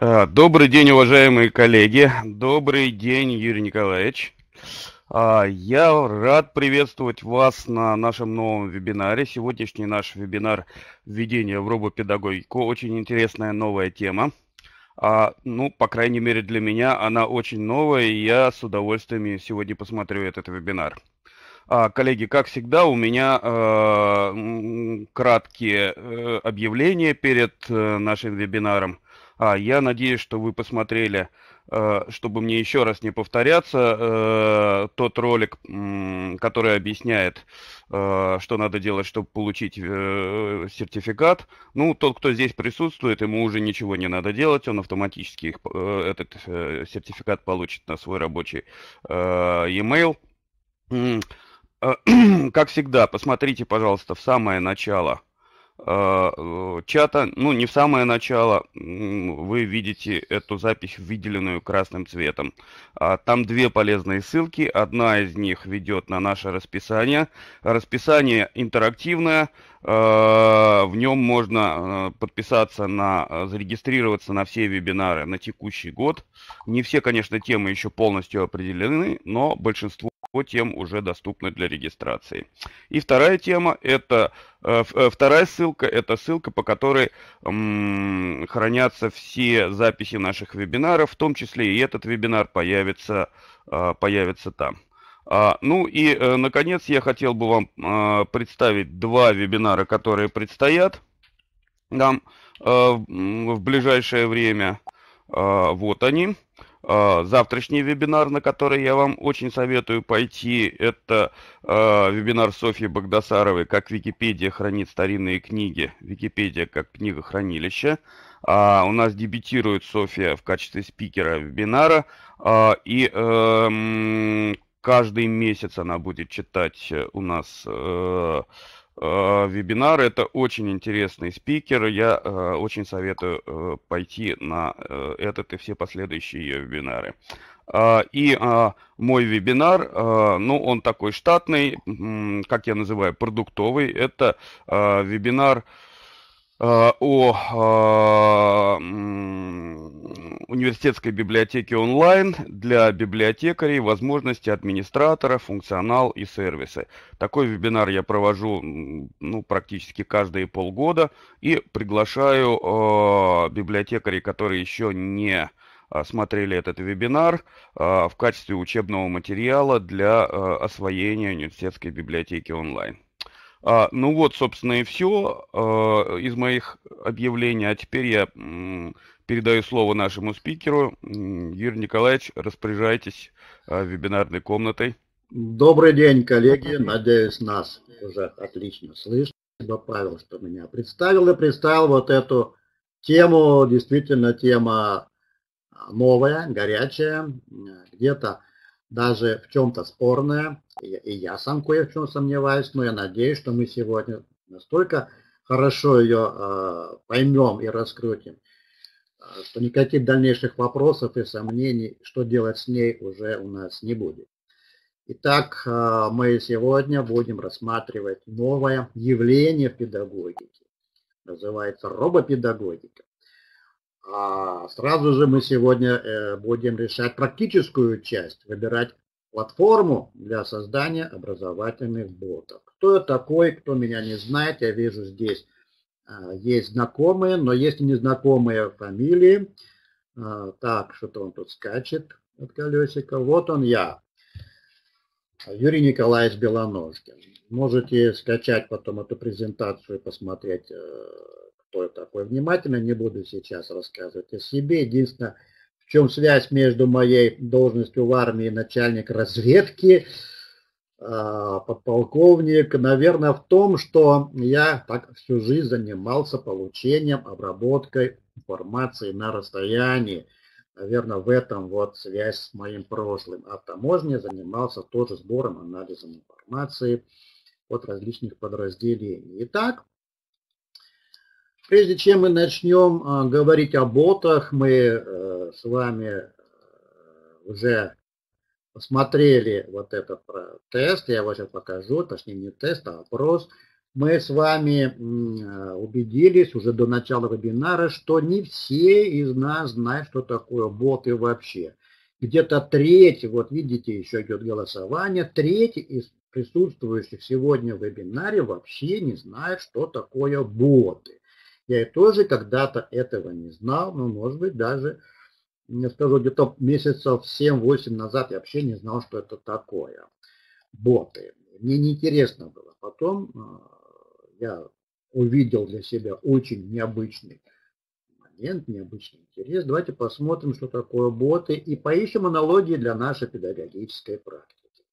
Э, добрый день, уважаемые коллеги. Добрый день, Юрий Николаевич. А, я рад приветствовать вас на нашем новом вебинаре. Сегодняшний наш вебинар «Введение в робопедагогику» очень интересная новая тема. А, ну, по крайней мере для меня она очень новая, и я с удовольствием сегодня посмотрю этот вебинар. А, коллеги, как всегда, у меня э, краткие э, объявления перед нашим вебинаром. А, я надеюсь, что вы посмотрели, э, чтобы мне еще раз не повторяться, э, тот ролик, который объясняет, э, что надо делать, чтобы получить сертификат. Ну, тот, кто здесь присутствует, ему уже ничего не надо делать, он автоматически этот сертификат получит на свой рабочий e-mail. Как всегда, посмотрите, пожалуйста, в самое начало – чата, ну не в самое начало, вы видите эту запись, выделенную красным цветом. А, там две полезные ссылки, одна из них ведет на наше расписание. Расписание интерактивное, э, в нем можно подписаться на, зарегистрироваться на все вебинары на текущий год. Не все, конечно, темы еще полностью определены, но большинство тем уже доступны для регистрации. И вторая тема, это э, э, вторая ссылка, это ссылка, по которой м, хранятся все записи наших вебинаров, в том числе и этот вебинар появится, э, появится там. А, ну и, наконец, я хотел бы вам представить два вебинара, которые предстоят нам в ближайшее время. Вот они. А, завтрашний вебинар, на который я вам очень советую пойти, это э, вебинар Софьи Богдасаровой «Как Википедия хранит старинные книги». Википедия как книгохранилище. А, у нас дебютирует Софья в качестве спикера вебинара. А, и э, каждый месяц она будет читать у нас... Э, Э, вебинар. Это очень интересный спикер. Я э, очень советую э, пойти на этот и все последующие вебинары. И мой вебинар, ну, он такой штатный, как я называю, продуктовый. Это вебинар о университетской библиотеке онлайн для библиотекарей, возможности администратора, функционал и сервисы. Такой вебинар я провожу ну, практически каждые полгода и приглашаю э, библиотекарей, которые еще не смотрели этот вебинар в качестве учебного материала для освоения университетской библиотеки онлайн. А, ну вот, собственно, и все из моих объявлений. А теперь я передаю слово нашему спикеру. Юрий Николаевич, распоряжайтесь а, вебинарной комнатой. Добрый день, коллеги. Надеюсь, нас уже отлично слышно. Спасибо, Павел, что меня представил и представил вот эту тему. Действительно, тема новая, горячая. Где-то даже в чем-то спорная, и я сам кое в чем сомневаюсь, но я надеюсь, что мы сегодня настолько хорошо ее э, поймем и раскрутим, а, что никаких дальнейших вопросов и сомнений, что делать с ней, уже у нас не будет. Итак, э, мы сегодня будем рассматривать новое явление в педагогике. Называется робопедагогика. А сразу же мы сегодня э, будем решать практическую часть, выбирать платформу для создания образовательных ботов. Кто я такой, кто меня не знает, я вижу здесь а, есть знакомые, но есть и незнакомые фамилии. А, так, что-то он тут скачет от колесика. Вот он я, Юрий Николаевич Белоножкин. Можете скачать потом эту презентацию и посмотреть э, кто я такой. Внимательно не буду сейчас рассказывать о себе. Единственное, в чем связь между моей должностью в армии начальник разведки, а, подполковник, наверное, в том, что я так всю жизнь занимался получением, обработкой информации на расстоянии. Наверное, в этом вот связь с моим прошлым. А в таможне занимался тоже сбором, анализом информации от различных подразделений. Итак, Прежде чем мы начнем а, говорить о ботах, мы э, с вами э, уже посмотрели вот этот тест, я его сейчас покажу, точнее не тест, а опрос. мы с вами убедились уже до начала вебинара, что не все из нас знают, что такое боты вообще. Где-то треть, вот видите, еще идет голосование, треть из присутствующих сегодня в вебинаре вообще не знает, что такое боты. Я и тоже когда-то этого не знал, но, может быть, даже, я скажу, где-то месяцев 7-8 назад я вообще не знал, что это такое. Боты. Мне неинтересно было. Потом а, я увидел для себя очень необычный момент, необычный интерес. Давайте посмотрим, что такое боты, и поищем аналогии для нашей педагогической практики.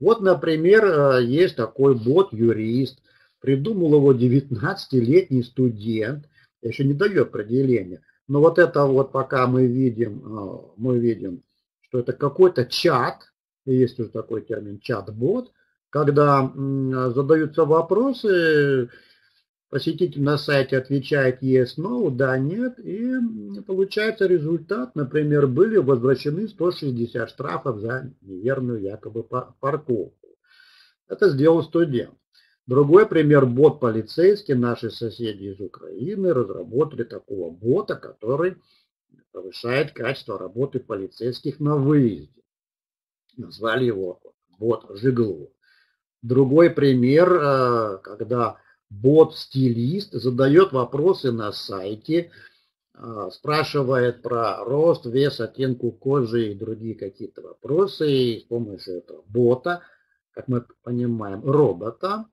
Вот, например, э, есть такой бот-юрист, придумал его 19-летний студент, еще не даю определения, но вот это вот пока мы видим, э, мы видим, что это какой-то чат, есть уже такой термин чат-бот, когда задаются вопросы, посетитель на сайте отвечает yes, no, да, нет, и получается результат, например, были возвращены 160 штрафов за неверную якобы парковку. Это сделал студент. Другой пример, бот полицейский, наши соседи из Украины разработали такого бота, который повышает качество работы полицейских на выезде. Назвали его бот Жигло. Другой пример, э, когда бот-стилист задает вопросы на сайте, э, спрашивает про рост, вес, оттенку кожи и другие какие-то вопросы. И с помощью этого бота, как мы понимаем, робота,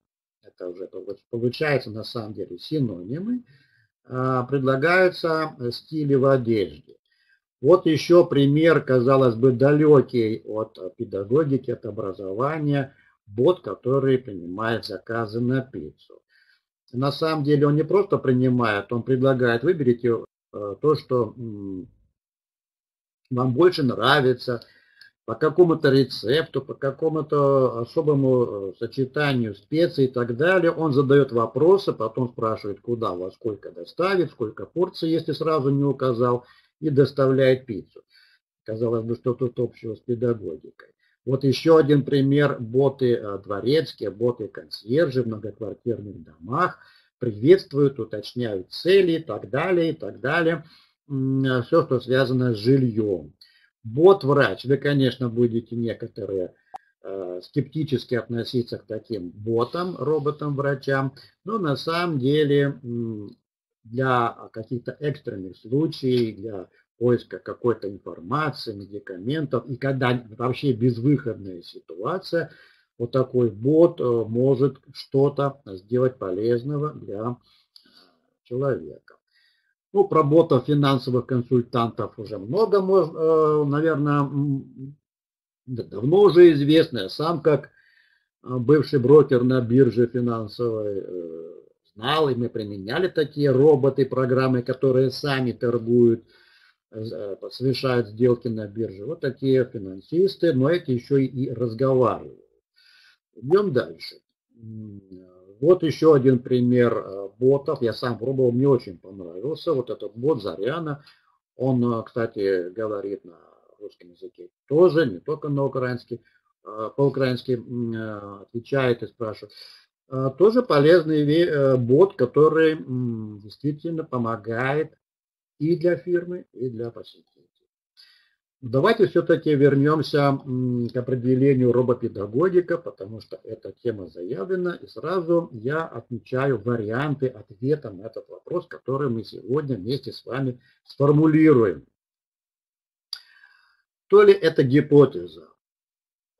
это уже получается на самом деле синонимы, э, предлагаются стили в одежде. Вот еще пример, казалось бы, далекий от педагогики, от образования – бот, который принимает заказы на пиццу. На самом деле он не просто принимает, он предлагает, выберите э, то, что вам больше нравится, по какому-то рецепту, по какому-то особому э, сочетанию специй и так далее. Он задает вопросы, потом спрашивает, куда, во сколько доставит, сколько порций, если сразу не указал, и доставляет пиццу. Казалось бы, что тут общего с педагогикой. Вот еще один пример. Боты э, дворецкие, боты консьержи в многоквартирных домах приветствуют, уточняют цели и так далее, и так далее. Все, что связано с жильем. Бот-врач. Вы, конечно, будете некоторые э, скептически относиться к таким ботам, роботам-врачам, но на самом деле для каких-то экстренных случаев, для поиска какой-то информации, медикаментов, и когда вообще безвыходная ситуация, вот такой бот э, может что-то сделать полезного для э, человека. Ну, про ботов финансовых консультантов уже много, э, наверное, давно уже известно. Сам как бывший брокер на бирже финансовой знал, и мы применяли такие роботы, программы, которые сами торгуют Э, совершают сделки на бирже. Вот такие финансисты, но эти еще и разговаривают. Идем дальше. Вот еще один пример э, ботов. Я сам пробовал, мне очень понравился. Вот этот бот Заряна. Он, э, кстати, говорит на русском языке тоже, не только на украинский, по-украински отвечает и спрашивает. Тоже полезный бот, который действительно помогает и для фирмы, и для посетителей. Давайте все-таки вернемся к определению робопедагогика, потому что эта тема заявлена, и сразу я отмечаю варианты ответа на этот вопрос, который мы сегодня вместе с вами сформулируем. То ли это гипотеза,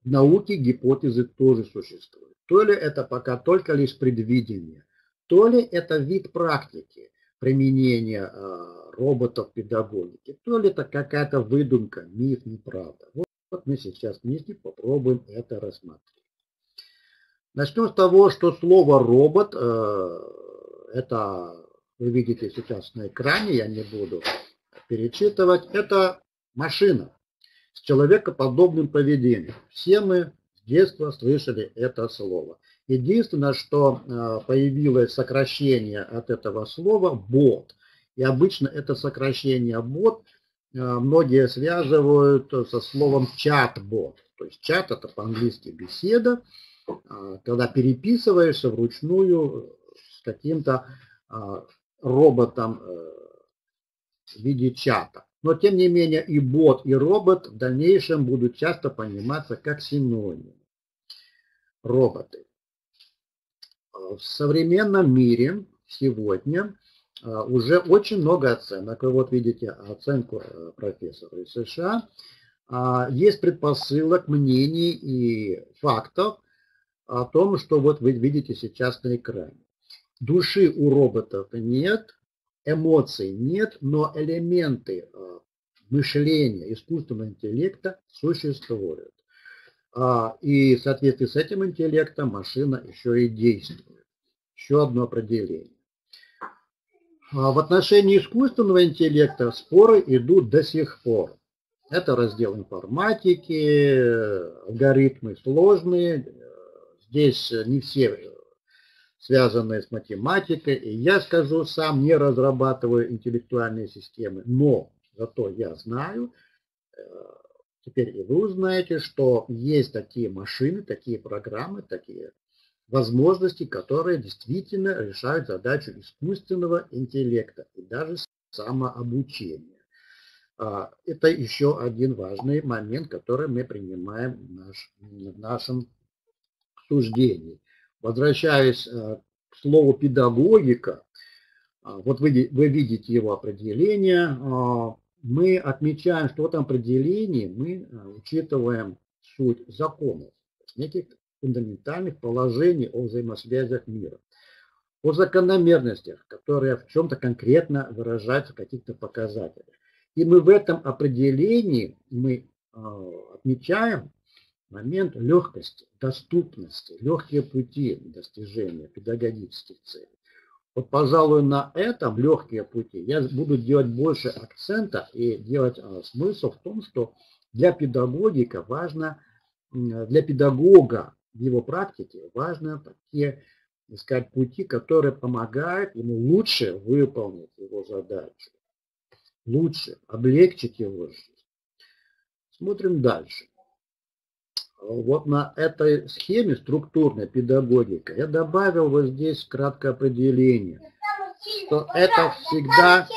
в науке гипотезы тоже существуют, то ли это пока только лишь предвидение, то ли это вид практики применения а, роботов педагогики, то ли это какая-то выдумка, миф, неправда. Вот, вот мы сейчас вместе попробуем это рассмотреть. Начнем с того, что слово робот, э, это вы видите сейчас на экране, я не буду перечитывать, это машина с человекоподобным поведением. Все мы с детства слышали это слово. Единственное, что э, появилось сокращение от этого слова – бот. И обычно это сокращение бот э, многие связывают со словом чат-бот. То есть чат это по-английски беседа, когда переписываешься вручную с каким-то роботом э, в виде чата. Но тем не менее и бот, и робот в дальнейшем будут часто пониматься как синонимы. Роботы. В современном мире сегодня а, уже очень много оценок. Вы вот видите оценку э, профессора из США. А, есть предпосылок, мнений и фактов о том, что вот вы видите сейчас на экране. Души у роботов нет, эмоций нет, но элементы а, мышления, искусственного интеллекта существуют. И в соответствии с этим интеллектом машина еще и действует. Еще одно определение. А в отношении искусственного интеллекта споры идут до сих пор. Это раздел информатики, алгоритмы сложные, здесь не все связанные с математикой. И я скажу, сам не разрабатываю интеллектуальные системы, но зато я знаю, э, теперь и вы узнаете, что есть такие машины, такие программы, такие возможности, которые действительно решают задачу искусственного интеллекта и даже самообучения. А, это еще один важный момент, который мы принимаем в, наш, в нашем суждении. Возвращаясь э, к слову педагогика, а, вот вы, вы видите его определение, а, мы отмечаем, что в этом определении мы э, учитываем суть законов, неких фундаментальных положений о взаимосвязях мира, о закономерностях, которые в чем-то конкретно выражаются в каких-то показателях. И мы в этом определении мы э, отмечаем момент легкости, доступности, легкие пути достижения педагогических целей. Вот, пожалуй, на этом легкие пути я буду делать больше акцента и делать а, смысл в том, что для педагогика важно, для педагога в его практике важно такие искать пути, которые помогают ему лучше выполнить его задачу, лучше облегчить его жизнь. Смотрим дальше. Вот на этой схеме структурной педагогика я добавил вот здесь краткое определение, что это всегда,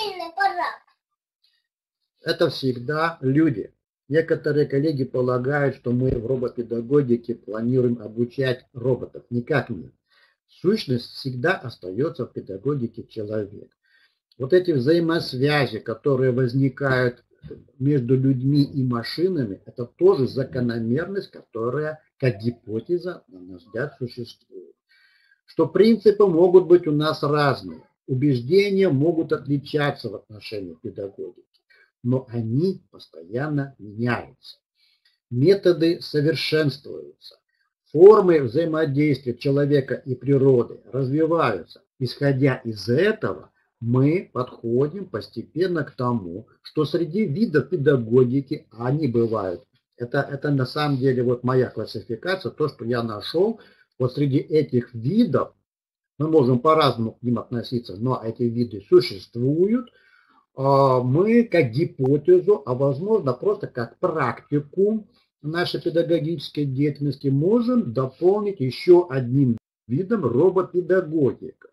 это всегда люди. Некоторые коллеги полагают, что мы в робопедагогике планируем обучать роботов. Никак нет. Сущность всегда остается в педагогике человек. Вот эти взаимосвязи, которые возникают между людьми и машинами, это тоже закономерность, которая как гипотеза, на наш взгляд, существует. Что принципы могут быть у нас разные, убеждения могут отличаться в отношении педагогики но они постоянно меняются. Методы совершенствуются. Формы взаимодействия человека и природы развиваются. Исходя из этого, мы подходим постепенно к тому, что среди видов педагогики они бывают. Это, это на самом деле вот моя классификация, то, что я нашел. Вот среди этих видов, мы можем по-разному к ним относиться, но эти виды существуют – а, мы как гипотезу, а возможно просто как практику нашей педагогической деятельности можем дополнить еще одним видом робопедагогика.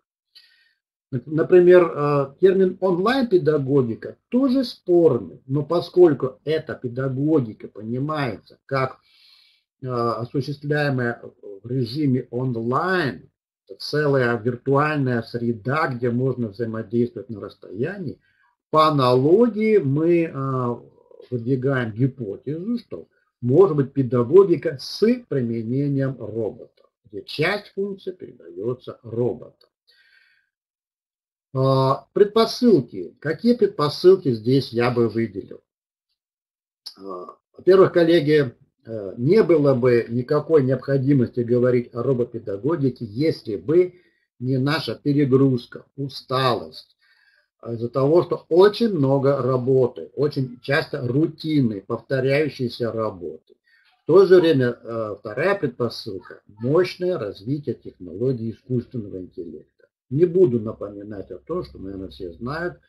Например, а, термин онлайн-педагогика тоже спорный, но поскольку эта педагогика понимается как а, осуществляемая в режиме онлайн, целая виртуальная среда, где можно взаимодействовать на расстоянии, по аналогии мы а, выдвигаем гипотезу, что может быть педагогика с применением робота, где часть функций передается роботам. А, предпосылки. Какие предпосылки здесь я бы выделил? А, во-первых, коллеги, э, не было бы никакой необходимости говорить о робопедагогике, если бы не наша перегрузка, усталость, из-за того, что очень много работы, очень часто рутинной, повторяющейся работы. В то же время э, вторая предпосылка – мощное развитие технологий искусственного интеллекта. Не буду напоминать о том, что, наверное, все знают,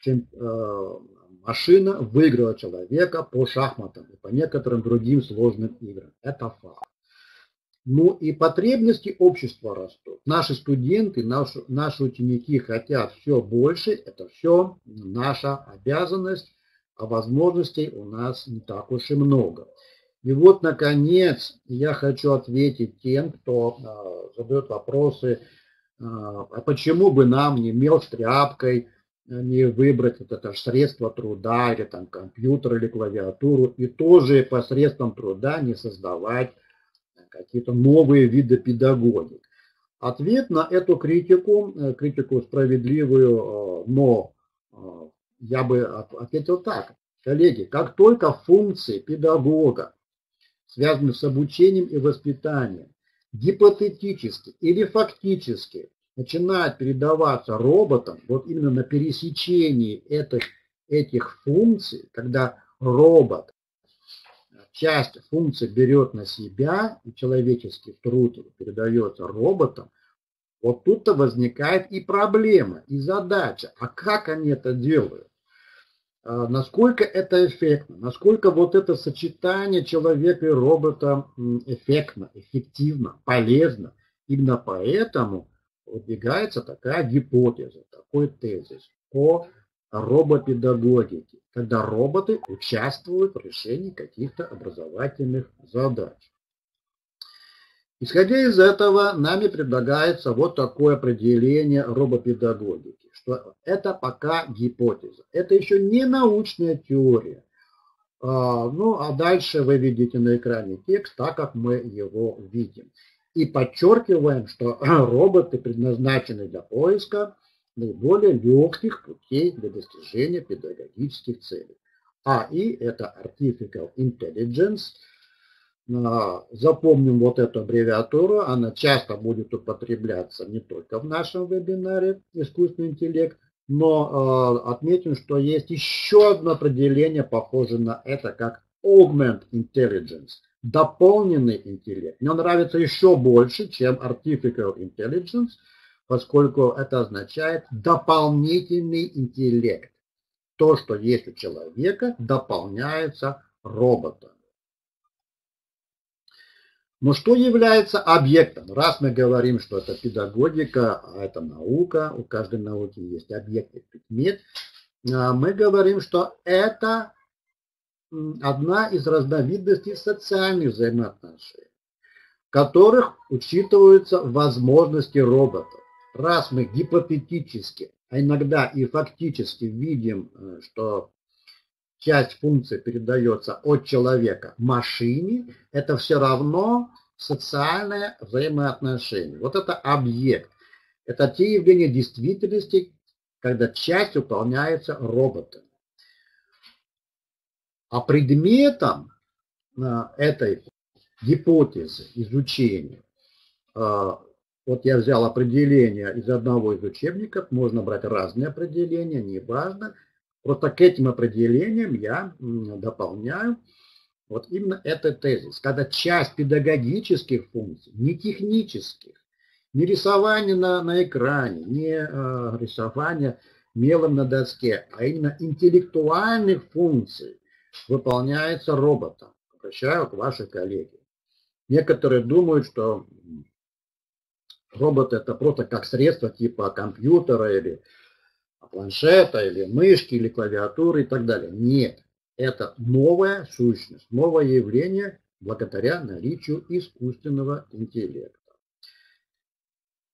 чем э, машина выиграла человека по шахматам и по некоторым другим сложным играм. Это факт. Ну и потребности общества растут. Наши студенты, наши, наши ученики хотят все больше. Это все наша обязанность, а возможностей у нас не так уж и много. И вот, наконец, я хочу ответить тем, кто э, задает вопросы, э, а почему бы нам не мел тряпкой, не выбрать вот это средство труда, или там компьютер, или клавиатуру, и тоже посредством труда не создавать какие-то новые виды педагогик. Ответ на эту критику, э, критику справедливую, э, но э, я бы ответил так. Коллеги, как только функции педагога, связанные с обучением и воспитанием, гипотетически или фактически начинают передаваться роботам, вот именно на пересечении этих, этих функций, когда робот часть функций берет на себя, и человеческий труд передается роботам, вот тут-то возникает и проблема, и задача. А как они это делают? А насколько это эффектно? Насколько вот это сочетание человека и робота эффектно, эффективно, полезно? Именно поэтому выдвигается такая гипотеза, такой тезис о робопедагогике, когда роботы участвуют в решении каких-то образовательных задач. Исходя из этого, нами предлагается вот такое определение робопедагогики, что это пока гипотеза. Это еще не научная теория. А, ну, а дальше вы видите на экране текст, так как мы его видим. И подчеркиваем, что роботы предназначены для поиска наиболее легких путей для достижения педагогических целей. АИ – это Artificial Intelligence. А, запомним вот эту аббревиатуру, она часто будет употребляться не только в нашем вебинаре «Искусственный интеллект», но э, отметим, что есть еще одно определение, похожее на это, как Augment Intelligence, дополненный интеллект. Мне нравится еще больше, чем Artificial Intelligence – поскольку это означает дополнительный интеллект. То, что есть у человека, дополняется роботом. Но что является объектом? Раз мы говорим, что это педагогика, а это наука, у каждой науки есть объект и предмет, а мы говорим, что это одна из разновидностей социальных взаимоотношений, в которых учитываются возможности робота раз мы гипотетически, а иногда и фактически видим, э, что часть функции передается от человека машине, это все равно социальное взаимоотношение. Вот это объект. Это те явления действительности, когда часть выполняется роботом. А предметом э, этой гипотезы изучения э, вот я взял определение из одного из учебников, можно брать разные определения, неважно. Просто к этим определениям я дополняю вот именно этот тезис. Когда часть педагогических функций, не технических, не рисование на, на экране, не э, рисование мелом на доске, а именно интеллектуальных функций выполняется роботом. Обращаю к вашей коллеге. Некоторые думают, что робот это просто как средство типа компьютера или планшета, или мышки, или клавиатуры и так далее. Нет, это новая сущность, новое явление благодаря наличию искусственного интеллекта.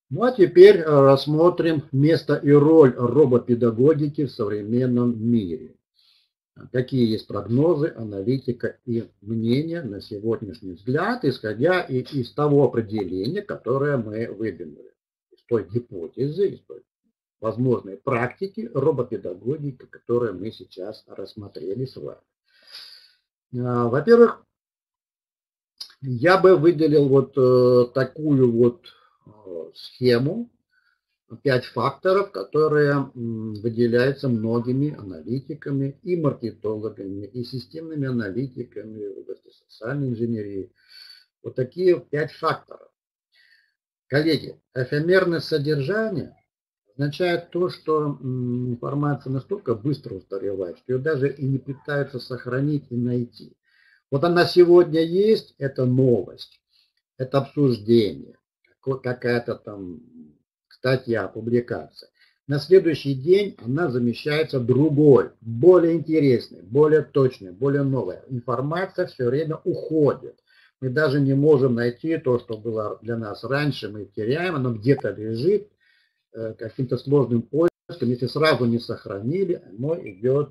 Ну а теперь рассмотрим место и роль робопедагогики в современном мире. Какие есть прогнозы, аналитика и мнения на сегодняшний взгляд, исходя из того определения, которое мы выдвинули, из той гипотезы, из той возможной практики робопедагогики, которую мы сейчас рассмотрели с вами. А, во-первых, я бы выделил вот э, такую вот э, схему, пять факторов, которые выделяются многими аналитиками и маркетологами, и системными аналитиками в области социальной инженерии. Вот такие пять факторов. Коллеги, эфемерное содержание означает то, что информация настолько быстро устаревает, что ее даже и не пытаются сохранить и найти. Вот она сегодня есть, это новость. это обсуждение, какая-то там статья, публикация. На следующий день она замещается другой, более интересной, более точной, более новой. Информация все время уходит. Мы даже не можем найти то, что было для нас раньше, мы теряем, оно где-то лежит э, каким-то сложным поиском. Если сразу не сохранили, оно идет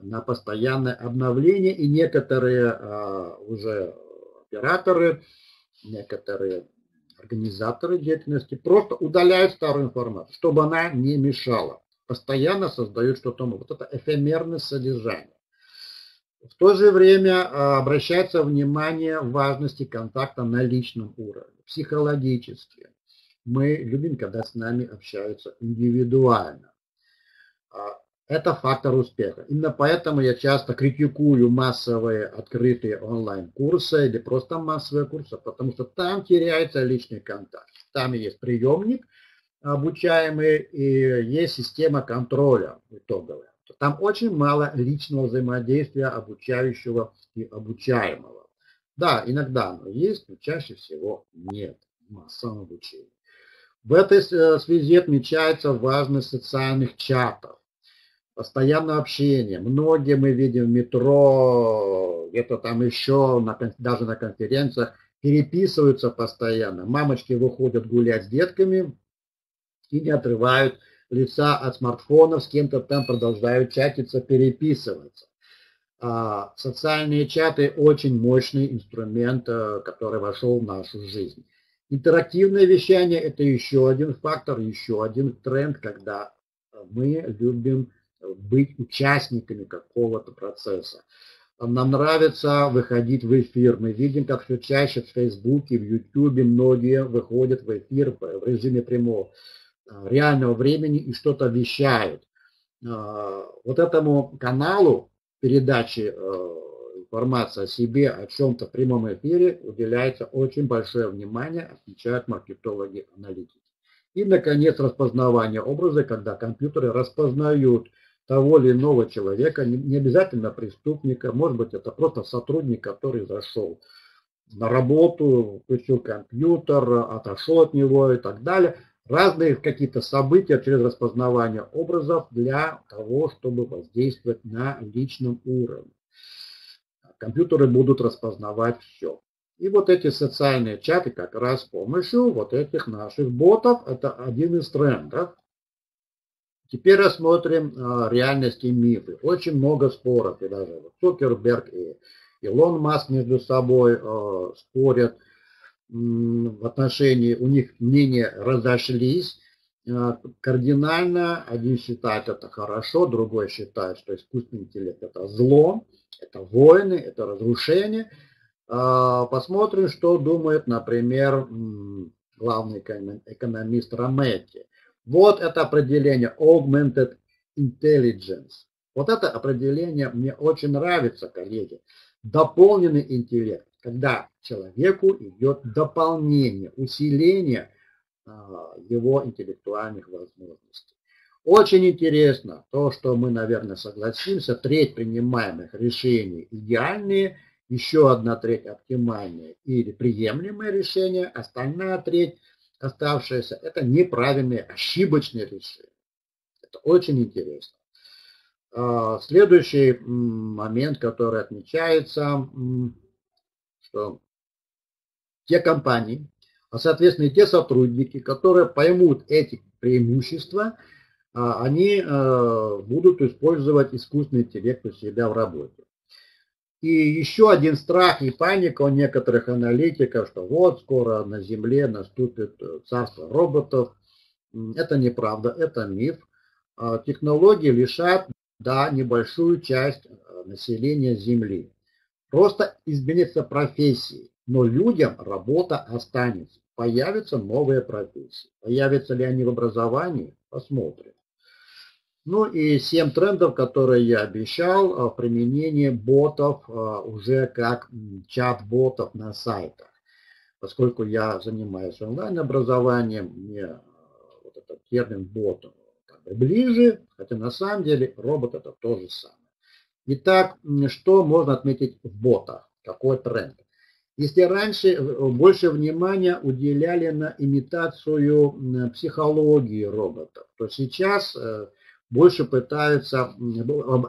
на постоянное обновление, и некоторые а, уже операторы, некоторые организаторы деятельности просто удаляют старую информацию, чтобы она не мешала. Постоянно создают что-то новое. Вот это эфемерное содержание. В то же время а, обращается внимание важности контакта на личном уровне, психологически. Мы любим, когда с нами общаются индивидуально. Это фактор успеха. Именно поэтому я часто критикую массовые открытые онлайн-курсы или просто массовые курсы, потому что там теряется личный контакт. Там есть приемник обучаемый и есть система контроля итоговая. Там очень мало личного взаимодействия обучающего и обучаемого. Да, иногда оно есть, но чаще всего нет в массовом обучении. В этой э, связи отмечается важность социальных чатов постоянное общение. Многие мы видим в метро, где-то там еще, на, даже на конференциях, переписываются постоянно. Мамочки выходят гулять с детками и не отрывают лица от смартфонов, с кем-то там продолжают чатиться, переписываться. А, социальные чаты очень мощный инструмент, э, который вошел в нашу жизнь. Интерактивное вещание – это еще один фактор, еще один тренд, когда мы любим быть участниками какого-то процесса. Нам нравится выходить в эфир. Мы видим, как все чаще в Фейсбуке, в Ютубе многие выходят в эфир в режиме прямого а, реального времени и что-то вещают. А, вот этому каналу передачи а, информации о себе, о чем-то в прямом эфире уделяется очень большое внимание, отмечают маркетологи-аналитики. И, наконец, распознавание образа, когда компьютеры распознают того или иного человека, не, обязательно преступника, может быть, это просто сотрудник, который зашел на работу, включил компьютер, отошел от него и так далее. Разные какие-то события через распознавание образов для того, чтобы воздействовать на личном уровне. Компьютеры будут распознавать все. И вот эти социальные чаты как раз с помощью вот этих наших ботов, это один из трендов, Теперь рассмотрим а, реальность и мифы. Очень много споров, и даже вот Цукерберг и Илон Маск между собой а, спорят в отношении, у них мнения разошлись а, кардинально. Один считает это хорошо, другой считает, что искусственный интеллект это зло, это войны, это разрушение. Посмотрим, что думает, например, главный экономист Рометти. Вот это определение Augmented Intelligence. Вот это определение мне очень нравится, коллеги. Дополненный интеллект, когда человеку идет дополнение, усиление а, его интеллектуальных возможностей. Очень интересно то, что мы, наверное, согласимся, треть принимаемых решений идеальные, еще одна треть оптимальные или приемлемые решения, остальная треть оставшиеся, это неправильные, ошибочные решения. Это очень интересно. А, следующий момент, который отмечается, что те компании, а соответственно и те сотрудники, которые поймут эти преимущества, а, они а, будут использовать искусственный интеллект у себя в работе. И еще один страх и паника у некоторых аналитиков, что вот скоро на Земле наступит э, царство роботов. Это неправда, это миф. А, технологии лишат, да, небольшую часть э, населения Земли. Просто изменится профессии, но людям работа останется. Появятся новые профессии. Появятся ли они в образовании? Посмотрим. Ну и 7 трендов, которые я обещал, а, применение ботов а, уже как чат-ботов на сайтах. Поскольку я занимаюсь онлайн-образованием, мне а, вот этот термин бот как бы ближе, хотя на самом деле робот это то же самое. Итак, что можно отметить в ботах? Какой тренд? Если раньше больше внимания уделяли на имитацию психологии роботов, то сейчас больше пытаются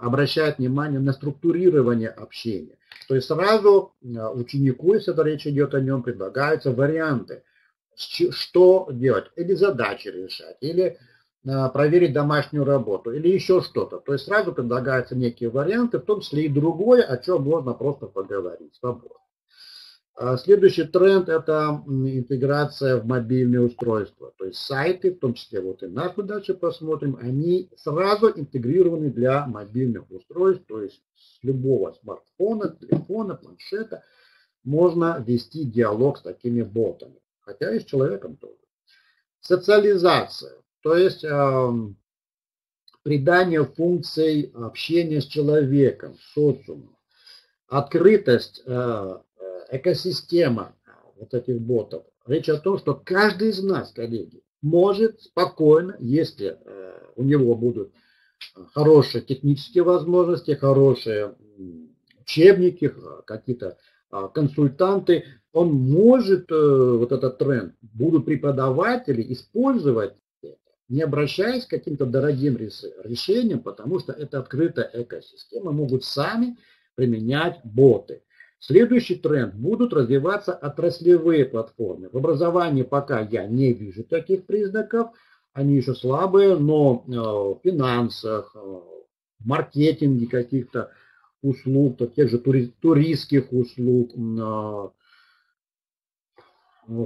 обращать внимание на структурирование общения. То есть сразу ученику, если это речь идет о нем, предлагаются варианты, что делать, или задачи решать, или а, проверить домашнюю работу, или еще что-то. То есть сразу предлагаются некие варианты, в том числе и другое, о чем можно просто поговорить свободно. А следующий тренд – это интеграция в мобильные устройства. То есть сайты, в том числе вот и наш мы дальше посмотрим, они сразу интегрированы для мобильных устройств, то есть с любого смартфона, телефона, планшета можно вести диалог с такими ботами, хотя и с человеком тоже. Социализация, то есть э, придание функций общения с человеком, социумом, открытость э, экосистема вот этих ботов. Речь о том, что каждый из нас, коллеги, может спокойно, если э, у него будут хорошие технические возможности, хорошие учебники, какие-то а, консультанты, он может, э, вот этот тренд, будут преподаватели использовать не обращаясь к каким-то дорогим решениям, потому что это открытая экосистема, могут сами применять боты. Следующий тренд. Будут развиваться отраслевые платформы. В образовании пока я не вижу таких признаков. Они еще слабые, но э, в финансах, э, в маркетинге каких-то услуг, тех же туристских услуг, э,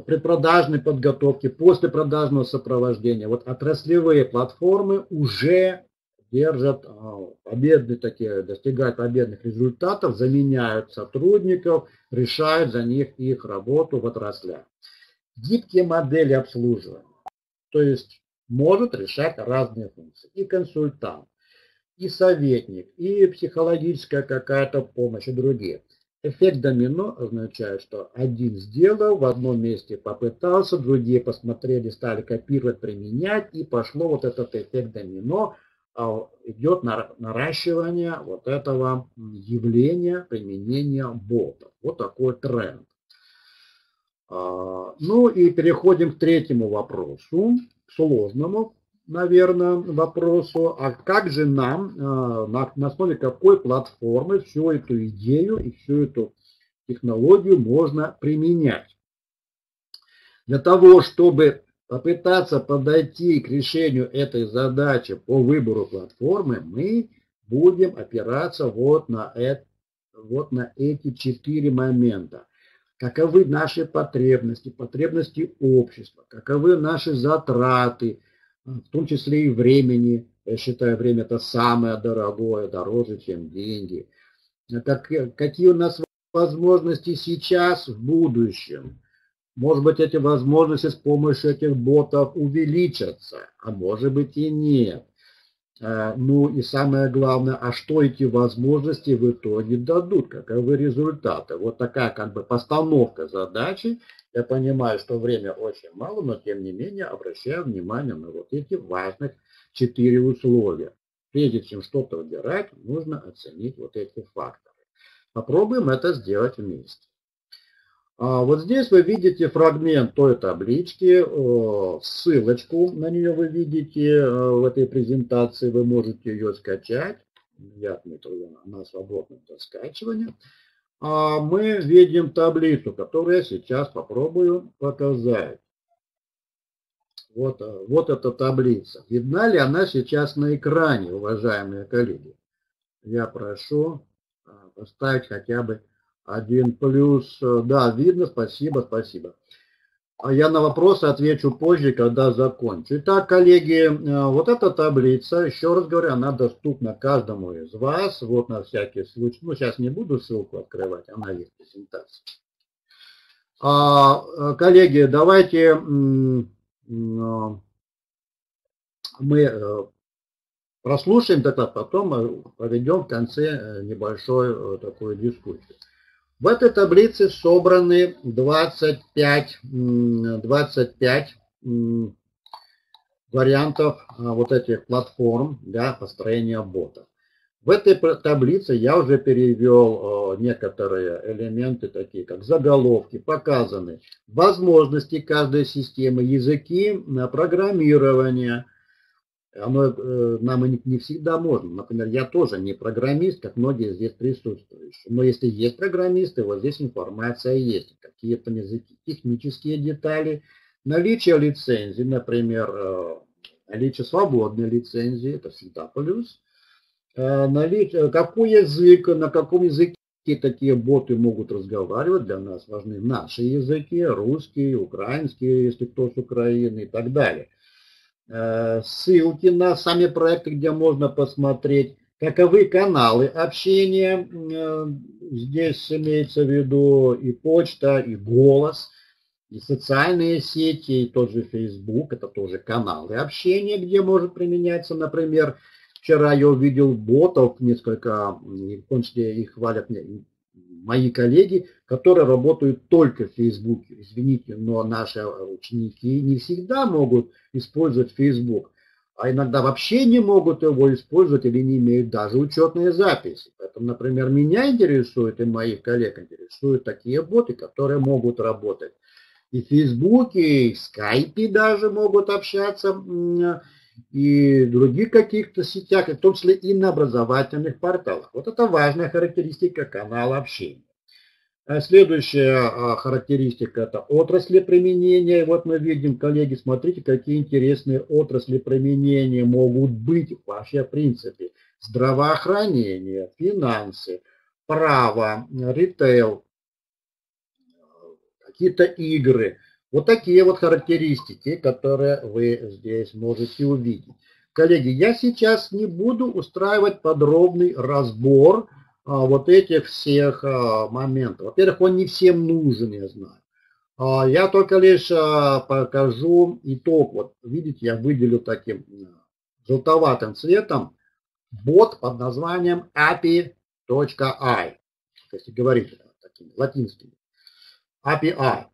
предпродажной подготовки, послепродажного сопровождения. Вот отраслевые платформы уже держат а, победные такие, достигают победных результатов, заменяют сотрудников, решают за них их работу в отраслях. Гибкие модели обслуживания, то есть может решать разные функции. И консультант, и советник, и психологическая какая-то помощь, и другие. Эффект домино означает, что один сделал, в одном месте попытался, другие посмотрели, стали копировать, применять, и пошло вот этот эффект домино, идет наращивание вот этого явления применения ботов. Вот такой тренд. А, ну и переходим к третьему вопросу, сложному, наверное, вопросу. А как же нам, а, на, на основе какой платформы всю эту идею и всю эту технологию можно применять? Для того, чтобы попытаться подойти к решению этой задачи по выбору платформы, мы будем опираться вот на, это, вот на эти четыре момента. Каковы наши потребности, потребности общества, каковы наши затраты, в том числе и времени. Я считаю, время это самое дорогое, дороже, чем деньги. Как, какие у нас возможности сейчас, в будущем. Может быть, эти возможности с помощью этих ботов увеличатся, а может быть и нет. Э, ну и самое главное, а что эти возможности в итоге дадут, каковы результаты. Вот такая как бы постановка задачи. Я понимаю, что время очень мало, но тем не менее обращаю внимание на вот эти важных четыре условия. Прежде чем что-то выбирать, нужно оценить вот эти факторы. Попробуем это сделать вместе. А вот здесь вы видите фрагмент той таблички, ссылочку на нее вы видите э, в этой презентации, вы можете ее скачать. Я отметил ее на свободном для скачивания. А мы видим таблицу, которую я сейчас попробую показать. Вот, э, вот эта таблица. Видна ли она сейчас на экране, уважаемые коллеги? Я прошу э, поставить хотя бы один плюс, э, да, видно, спасибо, спасибо. А я на вопросы отвечу позже, когда закончу. Итак, коллеги, э, вот эта таблица, еще раз говорю, она доступна каждому из вас. Вот на всякий случай. Ну, сейчас не буду ссылку открывать, она есть в презентации. А, э, коллеги, давайте мы прослушаем это, потом проведем в конце небольшой такую дискуссию. В этой таблице собраны 25, 25 вариантов а, вот этих платформ для построения ботов. В этой таблице я уже перевел некоторые элементы, такие как заголовки, показаны возможности каждой системы, языки программирования. Оно э, нам и не всегда можно. Например, я тоже не программист, как многие здесь присутствующие. Но если есть программисты, вот здесь информация есть. Какие-то языки, технические детали, наличие лицензии, например, э, наличие свободной лицензии, это всегда плюс Э, наличие, какой язык, на каком языке такие боты могут разговаривать, для нас важны наши языки, русский, украинский, если кто с Украины и так далее. Э, ссылки на сами проекты, где можно посмотреть, каковы каналы общения, э, здесь имеется в виду и почта, и голос, и социальные сети, и тот же Facebook, это тоже каналы общения, где может применяться, например, Вчера я увидел ботов несколько, в том числе их хвалят мои коллеги, которые работают только в Фейсбуке. Извините, но наши ученики не всегда могут использовать Facebook, а иногда вообще не могут его использовать или не имеют даже учетные записи. Поэтому, например, меня интересует и моих коллег интересуют такие боты, которые могут работать и в Фейсбуке, и в Скайпе даже могут общаться и других каких-то сетях, в том числе и на образовательных порталах. Вот это важная характеристика канала общения. А следующая а, характеристика – это отрасли применения. Вот мы видим, коллеги, смотрите, какие интересные отрасли применения могут быть вообще в принципе. Здравоохранение, финансы, право, ритейл, какие-то игры – вот такие вот характеристики, которые вы здесь можете увидеть. Коллеги, я сейчас не буду устраивать подробный разбор а, вот этих всех а, моментов. Во-первых, он не всем нужен, я знаю. А, я только лишь а, покажу итог. Вот видите, я выделю таким желтоватым цветом бот под названием api.i. Если говорить такими латинскими. API.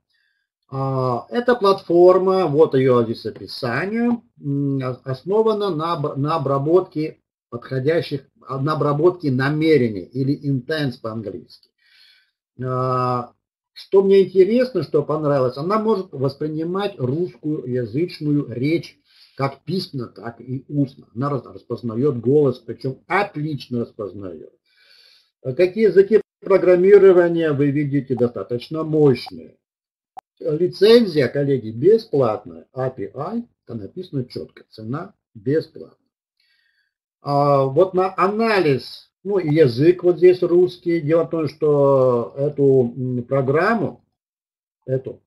А, эта платформа, вот ее здесь описание, основана на, на обработке подходящих, на обработке намерений или intents по-английски. А, что мне интересно, что понравилось, она может воспринимать русскую язычную речь как письменно, так и устно. Она распознает голос, причем отлично распознает. Какие языки программирования вы видите достаточно мощные лицензия, коллеги, бесплатная. API, там написано четко, цена бесплатная. А вот на анализ, ну и язык вот здесь русский. Дело в том, что эту программу, эту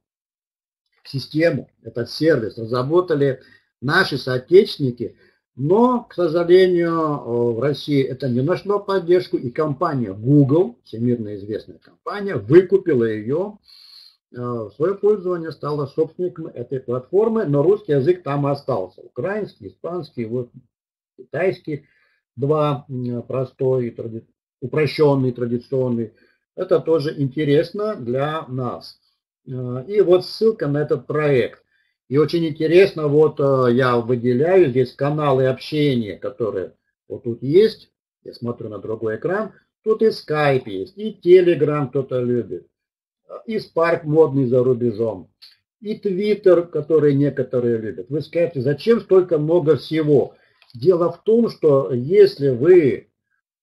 систему, этот сервис разработали наши соотечественники, но, к сожалению, в России это не нашло поддержку, и компания Google, всемирно известная компания, выкупила ее Э, в свое пользование стала собственником этой платформы, но русский язык там остался. Украинский, испанский, вот, китайский, два простой, тради... упрощенный, традиционный. Это тоже интересно для нас. Э, и вот ссылка на этот проект. И очень интересно, вот э, я выделяю здесь каналы общения, которые вот тут есть. Я смотрю на другой экран. Тут и Skype есть, и Telegram кто-то любит и Spark модный за рубежом, и Twitter, который некоторые любят. Вы скажете, зачем столько много всего? Дело в том, что если вы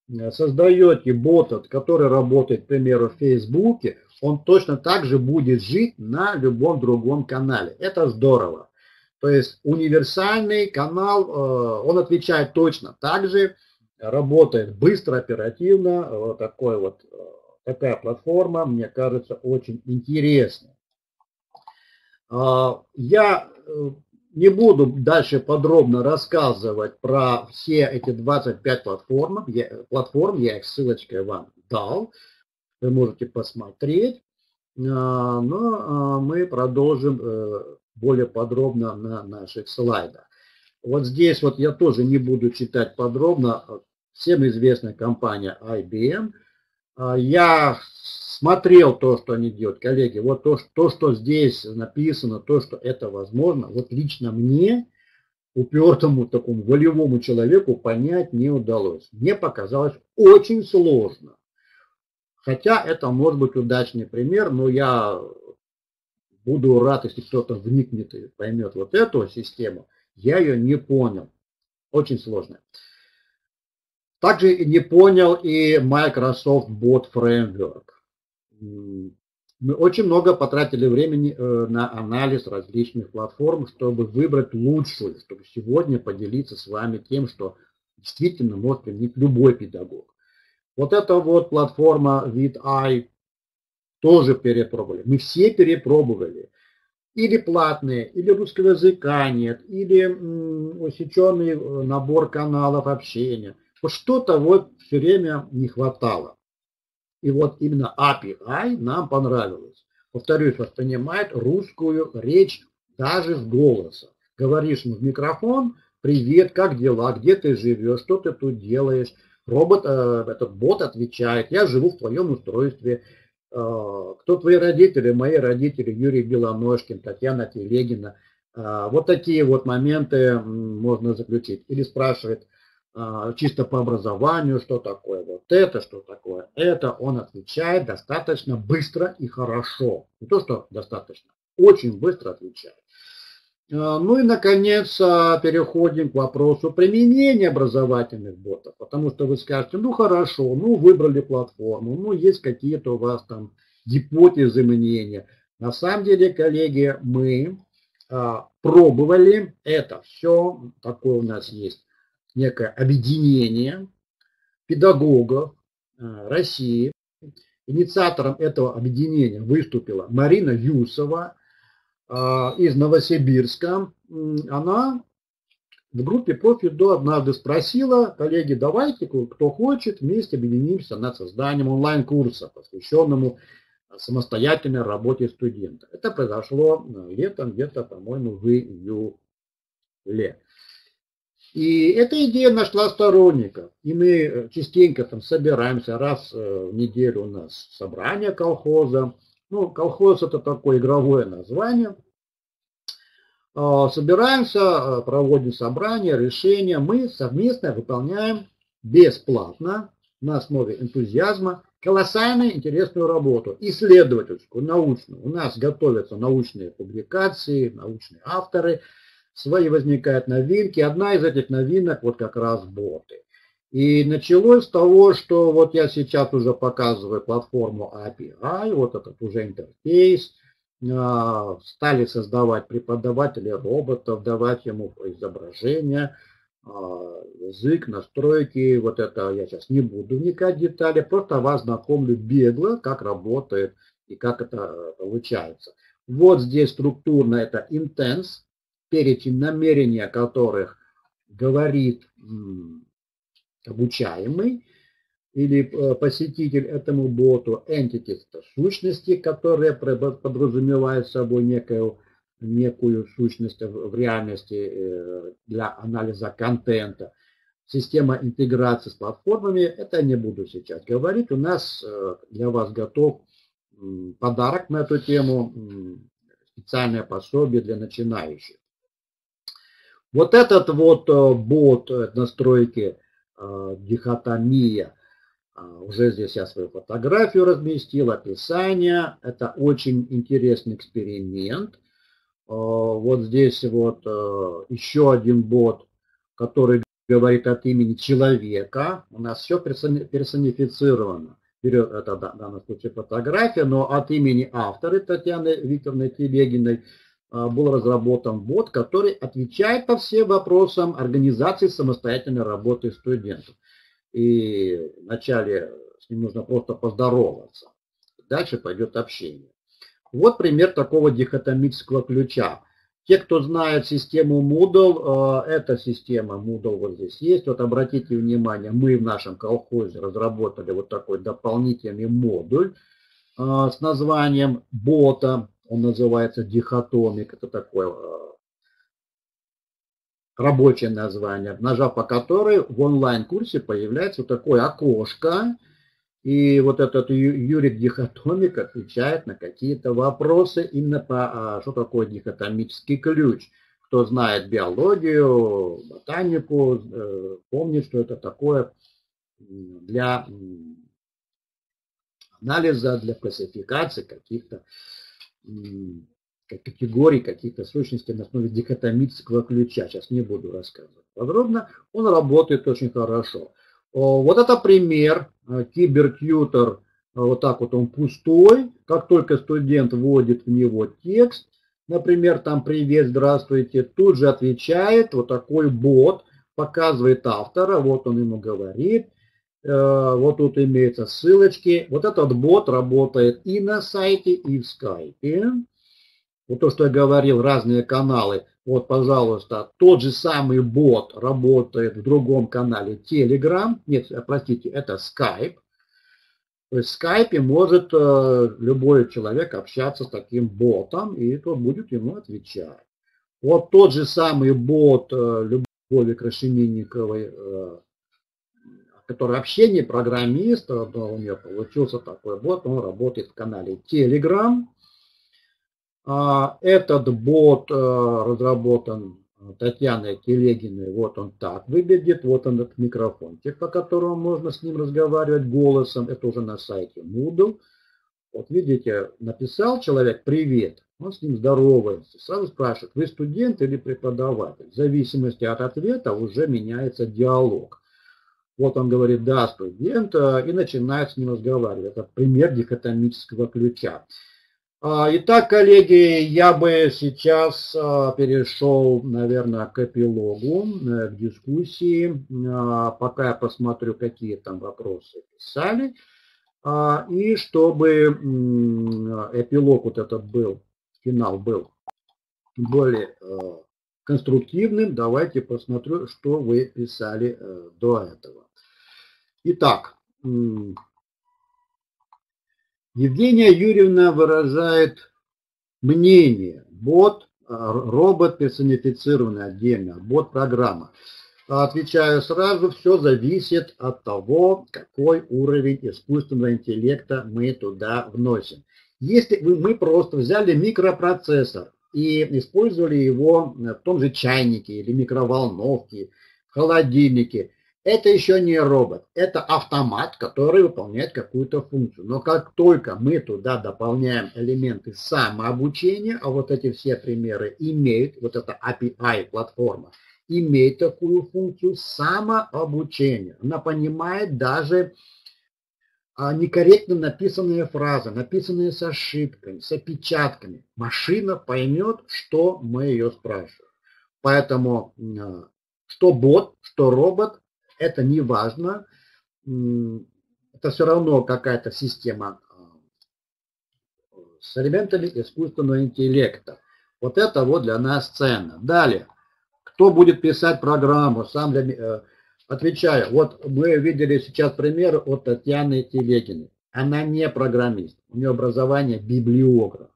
э, создаете бота, который работает, к примеру, в Фейсбуке, он точно так же будет жить на любом другом канале. Это здорово. То есть универсальный канал, э, он отвечает точно так же, работает быстро, оперативно, вот такой вот э, такая платформа, мне кажется, очень интересная. А, я э, не буду дальше подробно рассказывать про все эти 25 платформ. Я, платформ, я их ссылочкой вам дал. Вы можете посмотреть. А, но а, мы продолжим э, более подробно на наших слайдах. Вот здесь вот я тоже не буду читать подробно. Всем известная компания IBM – я смотрел то, что они делают, коллеги, вот то, то, что здесь написано, то, что это возможно, вот лично мне упертому такому волевому человеку понять не удалось. Мне показалось очень сложно. Хотя это может быть удачный пример, но я буду рад, если кто-то вникнет и поймет вот эту систему. Я ее не понял. Очень сложно. Также не понял и Microsoft Bot Framework. Мы очень много потратили времени э, на анализ различных платформ, чтобы выбрать лучшую, чтобы сегодня поделиться с вами тем, что действительно может применить любой педагог. Вот эта вот платформа VidI тоже перепробовали. Мы все перепробовали. Или платные, или русского языка нет, или усеченный э, набор каналов общения. Что-то вот все время не хватало. И вот именно API нам понравилось. Повторюсь, воспринимает русскую речь даже с голоса. Говоришь в микрофон, привет, как дела, где ты живешь, что ты тут делаешь. Робот, э, этот бот отвечает, я живу в твоем устройстве. Э, кто твои родители? Мои родители Юрий Белоножкин, Татьяна Телегина. Э, вот такие вот моменты можно заключить. Или спрашивает, чисто по образованию, что такое вот это, что такое это, он отвечает достаточно быстро и хорошо. Не то, что достаточно, очень быстро отвечает. А, ну и, наконец, а, переходим к вопросу применения образовательных ботов. Потому что вы скажете, ну хорошо, ну выбрали платформу, ну есть какие-то у вас там гипотезы мнения. На самом деле, коллеги, мы пробовали это все, такое у нас есть некое объединение педагогов э, России. Инициатором этого объединения выступила Марина Юсова э, из Новосибирска. Она в группе профи-до однажды спросила, коллеги, давайте, кто хочет, вместе объединимся над созданием онлайн-курса, посвященному самостоятельной работе студента. Это произошло э, летом, где-то, по-моему, в июле. И эта идея нашла сторонников. И мы э, частенько там собираемся, раз э, в неделю у нас собрание колхоза. Ну, колхоз это такое игровое название. А, собираемся, э, проводим собрания, решения. Мы совместно выполняем бесплатно на основе энтузиазма колоссально интересную работу, исследовательскую, научную. У нас готовятся научные публикации, научные авторы – свои возникают новинки. Одна из этих новинок вот как раз боты. И началось с того, что вот я сейчас уже показываю платформу API, вот этот уже интерфейс, а, стали создавать преподаватели роботов, давать ему изображения, а, язык, настройки, вот это я сейчас не буду вникать в детали, просто вас знакомлю бегло, как работает и как это получается. Вот здесь структурно это intense, перечень намерения которых говорит обучаемый или э, посетитель этому боту, entities, сущности, которые подразумевают собой некую, некую сущность в реальности э, для анализа контента. Система интеграции с платформами, это не буду сейчас говорить. У нас э, для вас готов подарок на эту тему, специальное пособие для начинающих. Вот этот вот э, бот э, настройки э, дихотомия, уже здесь я свою фотографию разместил, описание. Это очень интересный эксперимент. Вот здесь вот еще один бот, который говорит от имени человека. У нас все персонифицировано. Берет это в данном случае фотография, но от имени автора Татьяны Викторовны Телегиной – был разработан бот, который отвечает по всем вопросам организации самостоятельной работы студентов. И вначале с ним нужно просто поздороваться. Дальше пойдет общение. Вот пример такого дихотомического ключа. Те, кто знает систему Moodle, а, эта система Moodle вот здесь есть. Вот обратите внимание, мы в нашем колхозе разработали вот такой дополнительный модуль а, с названием бота он называется дихотомик, это такое э, рабочее название, нажав по которой в онлайн-курсе появляется вот такое окошко, и вот этот Юрик дихотомик отвечает на какие-то вопросы именно по, а, что такое дихотомический ключ, кто знает биологию, ботанику, помнит, что это такое для анализа, для классификации каких-то категорий, каких-то сущностей на основе дихотомического ключа. Сейчас не буду рассказывать подробно. Он работает очень хорошо. Вот это пример. Э, кибертьютер, э, вот так вот он пустой. Как только студент вводит в него текст, например, там «Привет, здравствуйте», тут же отвечает вот такой бот, показывает автора, вот он ему говорит, вот тут имеются ссылочки. Вот этот бот работает и на сайте, и в скайпе. Вот то, что я говорил, разные каналы. Вот, пожалуйста, тот же самый бот работает в другом канале Telegram. Нет, простите, это Skype. То есть в Skype может э, любой человек общаться с таким ботом, и тот будет ему отвечать. Вот тот же самый бот э, Любови Крашенинниковой, э, который вообще не программист, а, у нее получился такой бот, он работает в канале Telegram. А, этот бот э, разработан Татьяной Телегиной. Вот он так выглядит. Вот он этот микрофончик, по которому можно с ним разговаривать голосом. Это уже на сайте Moodle. Вот видите, написал человек «Привет». Он с ним здоровается. Сразу спрашивает, вы студент или преподаватель? В зависимости от ответа уже меняется диалог. Вот он говорит, да, студент, э, и начинает с ним разговаривать. Это пример дихотомического ключа. А, итак, коллеги, я бы сейчас а, перешел, наверное, к эпилогу, э, к дискуссии, а, пока я посмотрю, какие там вопросы писали. И чтобы эпилог вот этот был, финал был более конструктивным, давайте посмотрю, что вы писали э, до этого. Итак, Евгения Юрьевна выражает мнение, бот, а, робот персонифицированный отдельно, бот-программа. Отвечаю сразу, все зависит от того, какой уровень искусственного интеллекта мы туда вносим. Если мы просто взяли микропроцессор и использовали его в том же чайнике или микроволновке, холодильнике, это еще не робот, это автомат, который выполняет какую-то функцию. Но как только мы туда дополняем элементы самообучения, а вот эти все примеры имеют, вот эта API платформа, имеет такую функцию самообучения. Она понимает даже а, некорректно написанные фразы, написанные с ошибками, с опечатками. Машина поймет, что мы ее спрашиваем. Поэтому а, что бот, что робот это не важно, это все равно какая-то система а, с элементами искусственного интеллекта. Вот это вот для нас ценно. Далее, кто будет писать программу, сам для, э, отвечаю, вот мы видели сейчас пример от Татьяны Телегиной. Она не программист, у нее образование библиограф.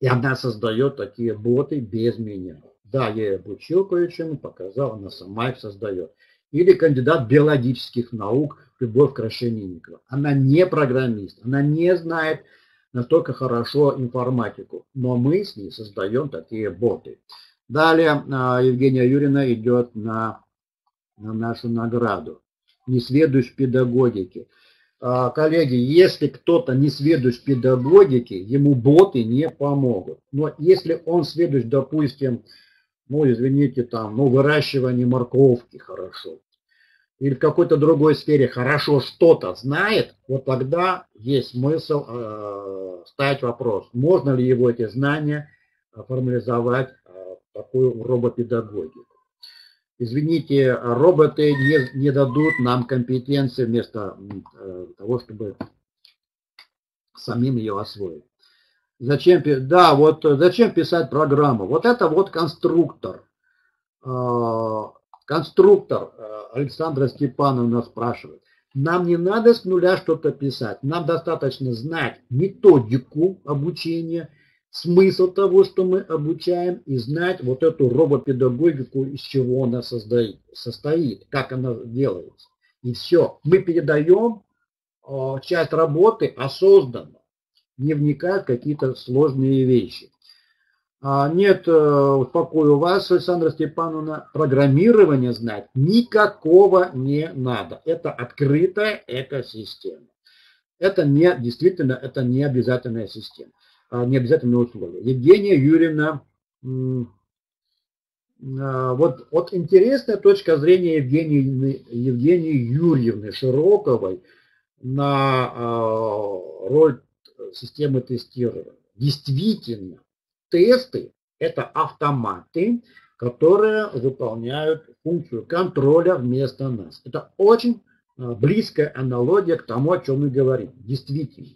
И она создает такие боты без меня. Да, я ее обучил кое-чему, показал, она сама их создает или кандидат биологических наук Любовь Крашенинникова. Она не программист, она не знает настолько хорошо информатику, но мы с ней создаем такие боты. Далее а, Евгения Юрина идет на, на нашу награду. Не сведущ педагогики. А, коллеги, если кто-то не сведущ педагогики, ему боты не помогут. Но если он сведущ, допустим, ну, извините, там, ну, выращивание морковки хорошо, или в какой-то другой сфере хорошо что-то знает, вот тогда есть смысл э, ставить вопрос, можно ли его эти знания формализовать э, в такую робопедагогику. Извините, роботы не, не дадут нам компетенции вместо э, того, чтобы самим ее освоить. Зачем, да, вот зачем писать программу? Вот это вот конструктор. Э, конструктор э, Александра Степановна спрашивает. Нам не надо с нуля что-то писать. Нам достаточно знать методику обучения, смысл того, что мы обучаем, и знать вот эту робопедагогику, из чего она создает, состоит, как она делается. И все. Мы передаем э, часть работы осознанно не вникают в какие-то сложные вещи. А, нет, э, успокою вас, Александра Степановна, программирование знать никакого не надо. Это открытая экосистема. Это не, действительно, это не обязательная система, а, не обязательное условие. Евгения Юрьевна, а, вот, вот интересная точка зрения Евгении, Евгении Юрьевны Широковой на роль системы тестирования. Действительно, Тесты – это автоматы, которые выполняют функцию контроля вместо нас. Это очень э, близкая аналогия к тому, о чем мы говорим. Действительно.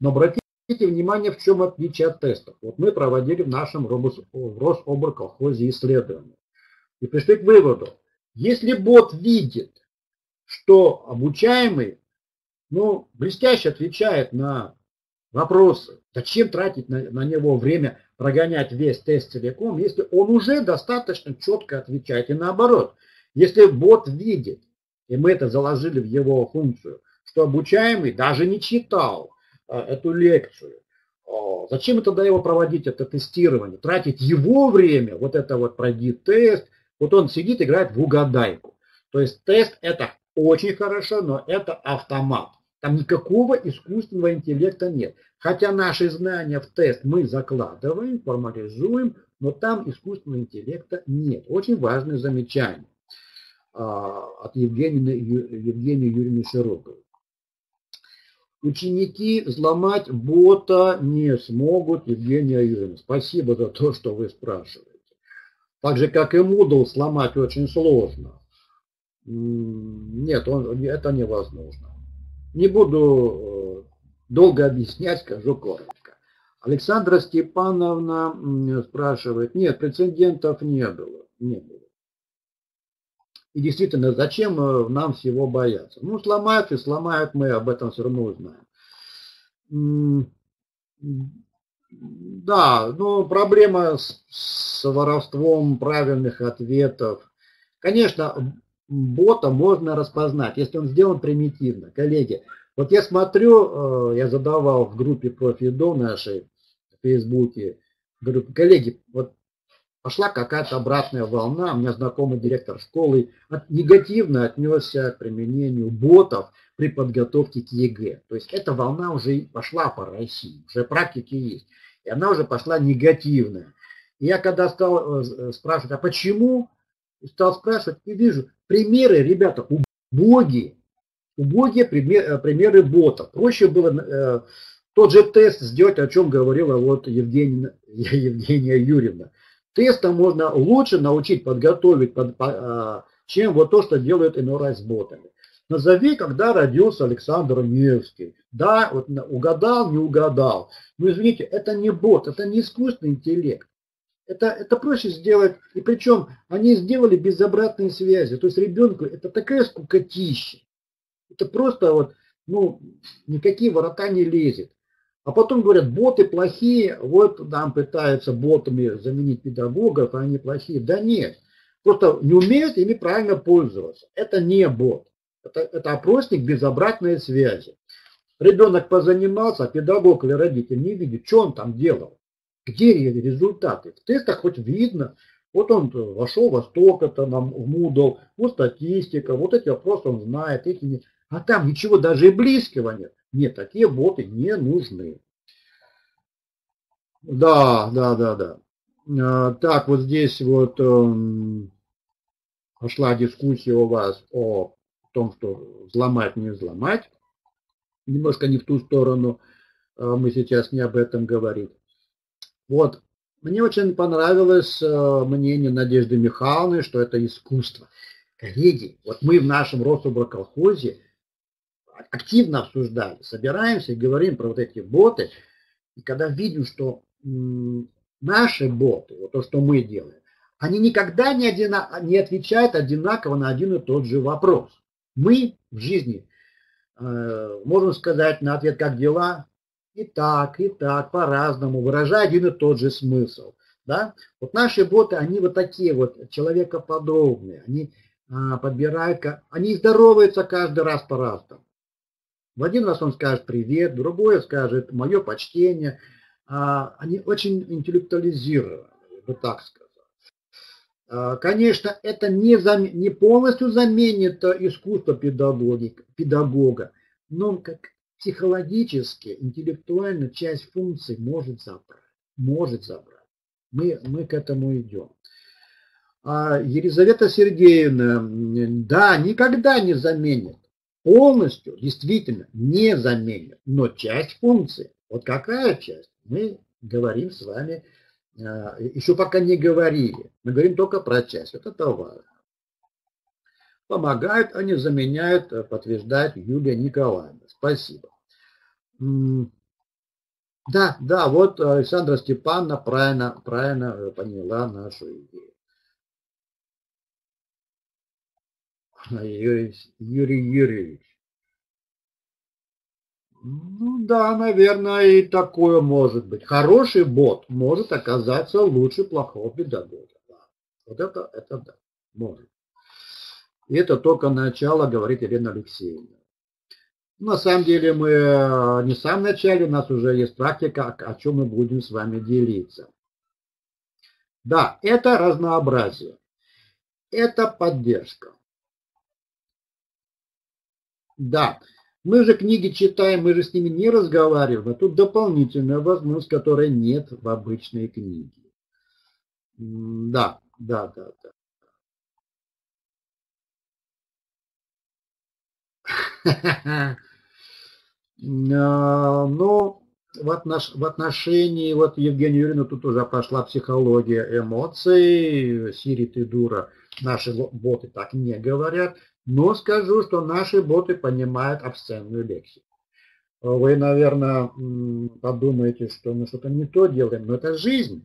Но обратите внимание, в чем отличие от тестов. Вот мы проводили в нашем Рособорколхозе исследование. И пришли к выводу, если бот видит, что обучаемый ну, блестяще отвечает на вопросы, зачем тратить на, на него время прогонять весь тест целиком, если он уже достаточно четко отвечает. И наоборот, если бот видит, и мы это заложили в его функцию, что обучаемый даже не читал а, эту лекцию, а, зачем тогда его проводить, это тестирование, тратить его время, вот это вот пройди тест, вот он сидит, играет в угадайку. То есть тест это очень хорошо, но это автомат. Там никакого искусственного интеллекта нет. Хотя наши знания в тест мы закладываем, формализуем, но там искусственного интеллекта нет. Очень важное замечание а, от Евгения, Евгения Юрьевны Широковой. Ученики взломать бота не смогут, Евгения Юрьевна. Спасибо за то, что вы спрашиваете. Так же, как и Moodle сломать очень сложно. Нет, он, это невозможно. Не буду э, долго объяснять, скажу коротко. Александра Степановна спрашивает, нет, прецедентов не было. Не было. И действительно, зачем э, нам всего бояться? Ну, сломают и сломают, мы об этом все равно узнаем. Да, но проблема с, с воровством правильных ответов. Конечно, бота можно распознать, если он сделан примитивно. Коллеги, вот я смотрю, э, я задавал в группе профи.до нашей в Фейсбуке, говорю, коллеги, вот пошла какая-то обратная волна, у меня знакомый директор школы от, негативно отнесся к применению ботов при подготовке к ЕГЭ. То есть эта волна уже пошла по России, уже практики есть. И она уже пошла негативная. И я когда стал э, спрашивать, а почему, стал спрашивать, и вижу, примеры, ребята, убогие, убогие пример, э, примеры бота. Проще было э, тот же тест сделать, о чем говорила вот Евгения, Евгения Юрьевна. Тестом можно лучше научить подготовить, под, по, э, чем вот то, что делают иной раз ботами. Назови, когда родился Александр Невский. Да, вот угадал, не угадал. Но извините, это не бот, это не искусственный интеллект. Это, это проще сделать, и причем они сделали без обратной связи. То есть ребенку это такая скукотища. Это просто вот, ну, никакие ворота не лезет. А потом говорят, боты плохие, вот нам пытаются ботами заменить педагогов, а они плохие. Да нет, просто не умеют ими правильно пользоваться. Это не бот, это, это опросник без обратной связи. Ребенок позанимался, а педагог или родитель не видит, что он там делал, где результаты. В тестах хоть видно, вот он вошел во столько-то, нам в Moodle, вот статистика, вот эти вопросы он знает, эти не. А там ничего даже и близкого нет. Нет, такие боты не нужны. Да, да, да, да. А, так, вот здесь вот эм, пошла дискуссия у вас о том, что взломать, не взломать. Немножко не в ту сторону. А, мы сейчас не об этом говорим. Вот, мне очень понравилось э, мнение Надежды Михайловны, что это искусство. Коллеги, вот мы в нашем Рособраколхозе активно обсуждали, собираемся и говорим про вот эти боты, и когда видим, что наши боты, вот то, что мы делаем, они никогда не, одина, не отвечают одинаково на один и тот же вопрос. Мы в жизни э, можем сказать на ответ «как дела?» И так, и так, по-разному, выражая один и тот же смысл. Да? Вот наши боты, они вот такие вот, человекоподобные, они а, подбирают, они здороваются каждый раз по-разному. В один раз он скажет привет, другой скажет мое почтение, а, они очень интеллектуализированы, бы так сказать. А, конечно, это не, зам... не полностью заменит искусство педагогик, педагога, но как психологически, интеллектуально часть функций может забрать. Может забрать. Мы, мы к этому идем. А Елизавета Сергеевна, да, никогда не заменит. Полностью, действительно, не заменит. Но часть функций. Вот какая часть? Мы говорим с вами, а, еще пока не говорили. Мы говорим только про часть. Это товар. Помогают, они заменяют, подтверждает Юлия Николаевна. Спасибо. Да, да, вот Александра Степановна правильно, правильно поняла нашу идею. Юрий, Юрьевич. Ну да, наверное, и такое может быть. Хороший бот может оказаться лучше плохого педагога. Да. Вот это, это да, может. И это только начало, говорит Елена Алексеевна. На самом деле мы э, не в самом начале, у нас уже есть практика, о чем мы будем с вами делиться. Да, это разнообразие. Это поддержка. Да, мы же книги читаем, мы же с ними не разговариваем, а тут дополнительная возможность, которой нет в обычной книге. Да, да, да, да. А, но в, отнош... в отношении, вот Евгения Юрьевна, тут уже пошла психология эмоций, Сири ты дура, наши боты так не говорят, но скажу, что наши боты понимают обсценную лексику. Вы, наверное, подумаете, что мы что-то не то делаем, но это жизнь.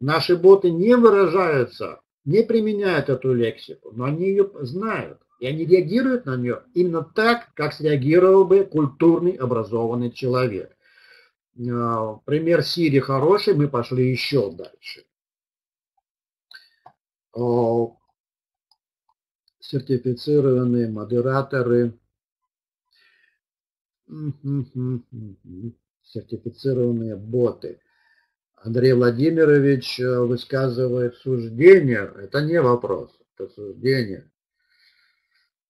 Наши боты не выражаются, не применяют эту лексику, но они ее знают. И они реагируют на нее именно так, как среагировал бы культурный образованный человек. А, пример Сири хороший, мы пошли еще дальше. Сертифицированные модераторы, сертифицированные боты. Андрей Владимирович э, высказывает суждение, это не вопрос, это суждение.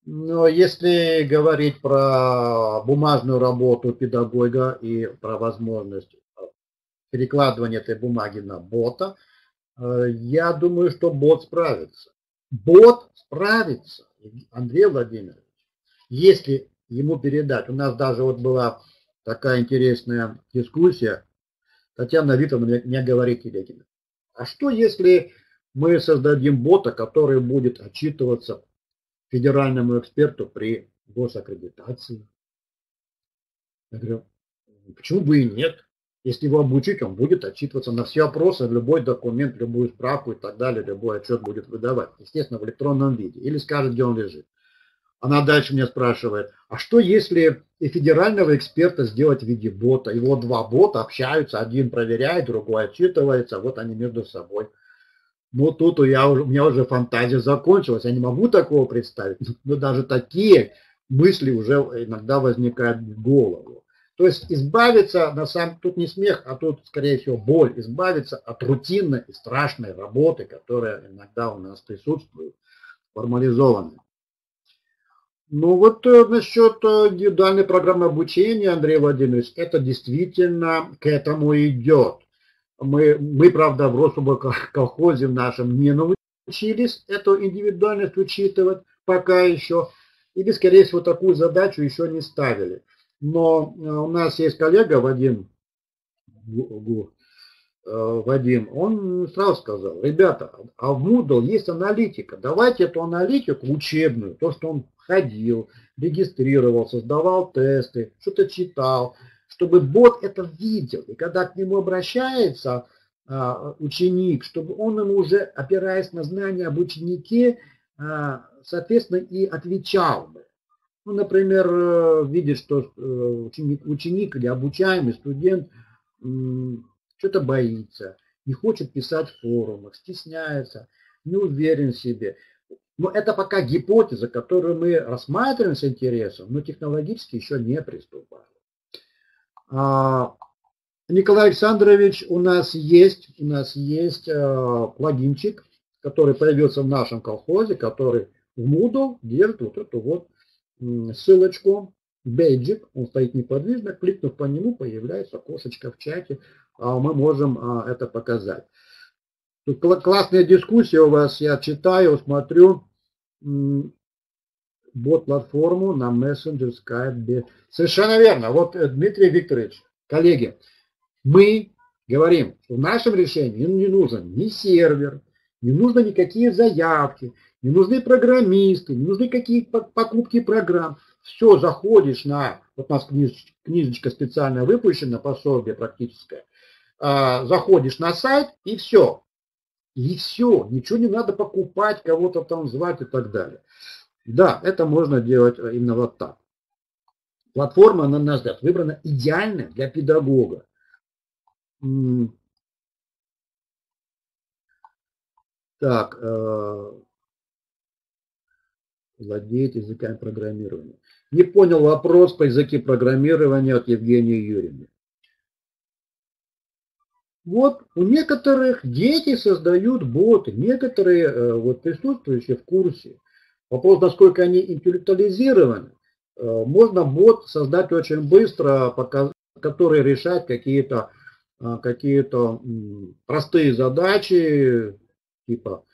Но если говорить про бумажную работу педагога и про возможность перекладывания этой бумаги на бота, э, я думаю, что бот справится. Бот справится, Андрей Владимирович, если ему передать. У нас даже вот была такая интересная дискуссия. Татьяна Викторовна мне, мне говорит, Елегина, а что если мы создадим бота, который будет отчитываться федеральному эксперту при госаккредитации. Я говорю, почему бы и нет? Если его обучить, он будет отчитываться на все опросы, любой документ, любую справку и так далее, любой отчет будет выдавать, естественно, в электронном виде, или скажет, где он лежит. Она дальше меня спрашивает, а что если и федерального эксперта сделать в виде бота? Его два бота общаются, один проверяет, другой отчитывается, вот они между собой. Ну, тут я, у меня уже фантазия закончилась, я не могу такого представить, но даже такие мысли уже иногда возникают в голову. То есть избавиться, на самом тут не смех, а тут, скорее всего, боль, избавиться от рутинной и страшной работы, которая иногда у нас присутствует, формализованной. Ну вот э, насчет э, индивидуальной программы обучения, Андрей Владимирович, это действительно к этому идет. Мы, мы правда, в Рособоколхозе нашем не научились эту индивидуальность учитывать пока еще. Или, скорее всего, такую задачу еще не ставили. Но э, у нас есть коллега Вадим, э, Вадим, он сразу сказал, ребята, а в Moodle есть аналитика, давайте эту аналитику учебную, то, что он ходил, регистрировался, сдавал тесты, что-то читал, чтобы бот это видел. И когда к нему обращается а, ученик, чтобы он ему уже, опираясь на знания об ученике, а, соответственно, и отвечал бы. Ну, например, э, видит, что э, ученик, ученик или обучаемый студент что-то боится, не хочет писать в форумах, стесняется, не уверен в себе. Но это пока гипотеза, которую мы рассматриваем с интересом, но технологически еще не приступаем. А, Николай Александрович, у нас есть, у нас есть э, плагинчик, который появился в нашем колхозе, который в Moodle держит вот эту вот ссылочку, бейджик, он стоит неподвижно, кликнув по нему, появляется окошечко в чате, а мы можем а, это показать. Тут классная дискуссия у вас, я читаю, смотрю, бот-платформу на Messenger, Skype. Совершенно верно. Вот, э, Дмитрий Викторович, коллеги, мы говорим, что в нашем решении не нужен ни сервер, не нужно никакие заявки, не нужны программисты, не нужны какие покупки программ. Все, заходишь на, вот у нас книжечка, книжечка специально выпущена, пособие практическое, а, заходишь на сайт и все. И все, ничего не надо покупать, кого-то там звать и так далее. Да, это можно делать именно вот так. Платформа, на наш взгляд, выбрана идеально для педагога. Так, э, владеет языками программирования. Не понял вопрос по языке программирования от Евгении Юрьевны. Вот у некоторых дети создают боты, некоторые э, вот присутствующие в курсе. Вопрос, насколько они интеллектуализированы, э, можно бот создать очень быстро, который решает какие-то какие-то простые задачи, типа,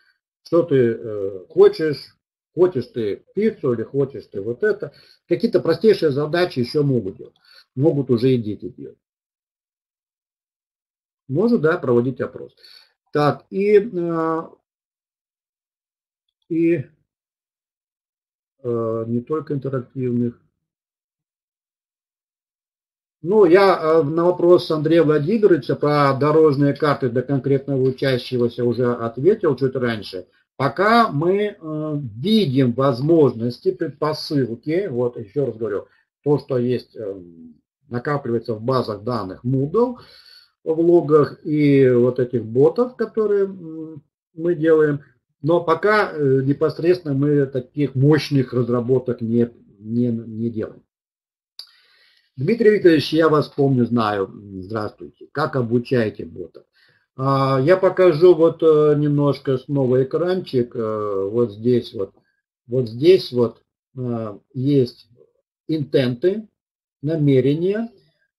что ты хочешь, Хочешь ты пиццу или хочешь ты вот это. Какие-то простейшие задачи еще могут делать. Могут уже и дети делать. Можно, да, проводить опрос. Так, и, э, и э, не только интерактивных. Ну, я э, на вопрос Андрея Владимировича про дорожные карты для конкретного учащегося уже ответил чуть раньше. Пока мы э, видим возможности, предпосылки, вот еще раз говорю, то, что есть, э, накапливается в базах данных Moodle, в логах и вот этих ботов, которые мы делаем, но пока э, непосредственно мы таких мощных разработок не, не, не делаем. Дмитрий Викторович, я вас помню, знаю. Здравствуйте. Как обучаете ботов? А, я покажу вот э, немножко снова экранчик. Э, вот здесь вот. Вот здесь вот есть интенты, намерения,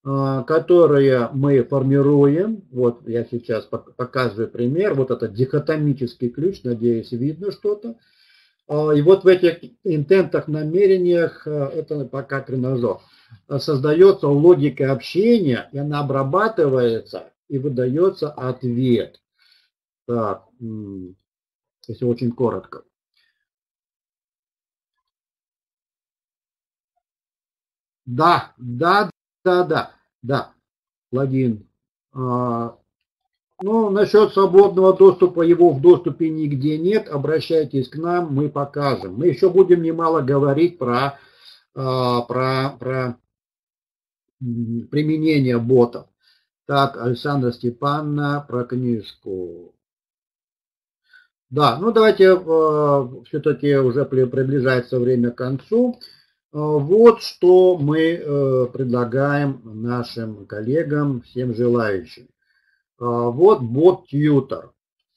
которые мы формируем. Вот я сейчас показываю пример. Вот это дихотомический ключ, надеюсь, видно что-то. А, и вот в этих интентах, намерениях, это пока тренажер, создается логика общения, и она обрабатывается и выдается ответ. Так, если очень коротко. Да, да, да, да, да, плагин. А, ну, насчет свободного доступа, его в доступе нигде нет. Обращайтесь к нам, мы покажем. Мы еще будем немало говорить про, а, про, про применение ботов. Так, Александра Степановна про книжку. Да, ну давайте э, все-таки уже приближается время к концу. Э, вот что мы э, предлагаем нашим коллегам, всем желающим. Э, вот бот Tutor.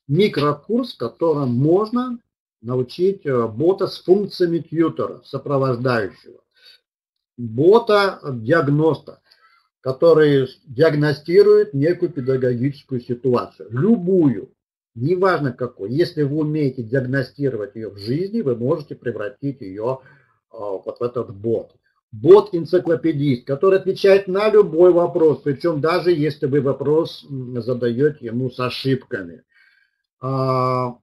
Микрокурс, в котором можно научить бота с функциями тьютера, сопровождающего. Бота-диагноста который диагностирует некую педагогическую ситуацию, любую, неважно какой. Если вы умеете диагностировать ее в жизни, вы можете превратить ее а, вот в этот бот. Бот-энциклопедист, который отвечает на любой вопрос, причем даже если вы вопрос задаете ему с ошибками. А,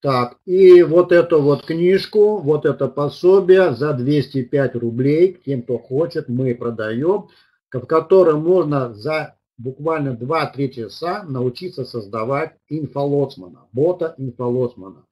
так, и вот эту вот книжку, вот это пособие за 205 рублей, тем, кто хочет, мы продаем, в котором можно за буквально 2-3 часа научиться создавать инфолоцмана, бота инфолоцмана,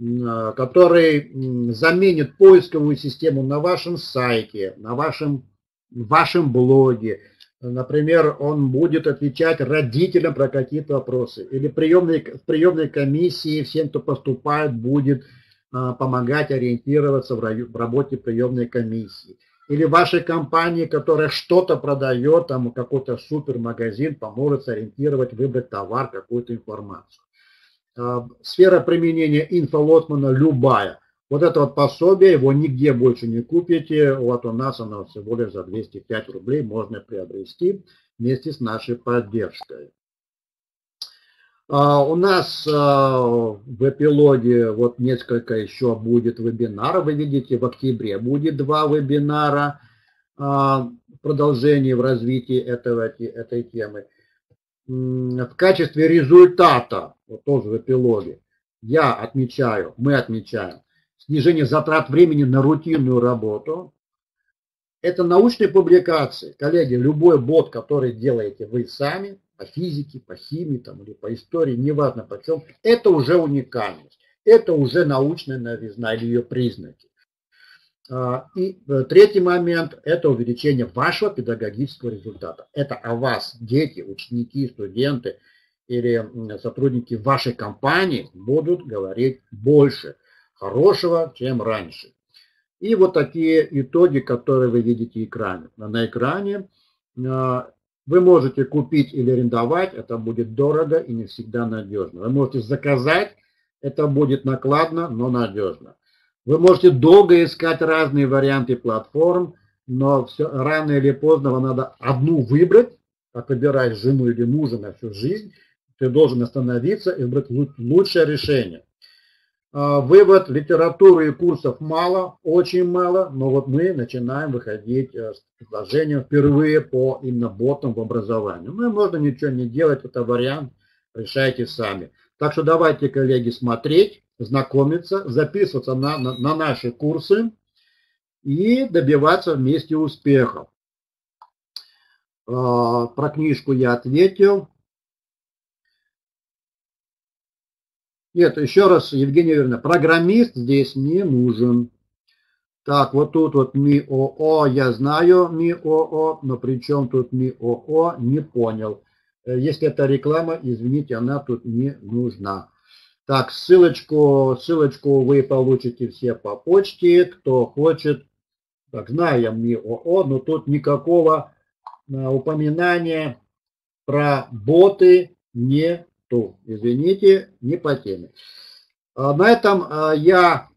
который заменит поисковую систему на вашем сайте, на вашем, вашем блоге, Например, он будет отвечать родителям про какие-то вопросы. Или приемной, в приемной комиссии всем, кто поступает, будет а, помогать ориентироваться в, в работе приемной комиссии. или вашей компании, которая что-то продает, там какой-то супермагазин поможет сориентировать, выбрать товар, какую-то информацию. А, сфера применения инфолотмана любая. Вот это вот пособие, его нигде больше не купите. Вот у нас оно всего лишь за 205 рублей можно приобрести вместе с нашей поддержкой. Uh, у нас uh, в эпилоге вот несколько еще будет вебинаров. Вы видите, в октябре будет два вебинара в продолжении в развитии этого, этой темы. В качестве результата, вот тоже в эпилоге, я отмечаю, мы отмечаем снижение затрат времени на рутинную работу. Это научные публикации. Коллеги, любой бот, который делаете вы сами, по физике, по химии там, или по истории, неважно по чем, это уже уникальность, это уже научная новизна или ее признаки. А, и э, третий момент – это увеличение вашего педагогического результата. Это о вас, дети, ученики, студенты или сотрудники вашей компании будут говорить больше хорошего, чем раньше. И вот такие итоги, которые вы видите экране. на экране а, вы можете купить или арендовать, это будет дорого и не всегда надежно. Вы можете заказать, это будет накладно, но надежно. Вы можете долго искать разные варианты платформ, но все, рано или поздно вам надо одну выбрать, как выбираешь жену или мужа на всю жизнь, ты должен остановиться и выбрать лучшее решение. А, вывод литературы и курсов мало, очень мало, но вот мы начинаем выходить э, с предложением впервые по именно ботам в образовании. Ну и можно ничего не делать, это вариант, решайте сами. Так что давайте, коллеги, смотреть, знакомиться, записываться на, на, на наши курсы и добиваться вместе успехов. А, про книжку я ответил. Нет, еще раз, Евгения Юрьевна, программист здесь не нужен. Так, вот тут вот МИОО, я знаю МИОО, но при чем тут МИОО, не понял. Э, если это реклама, извините, она тут не нужна. Так, ссылочку, ссылочку вы получите все по почте, кто хочет. Так, знаю я МИОО, но тут никакого э, упоминания про боты не то, извините, не по теме. А, на этом а, я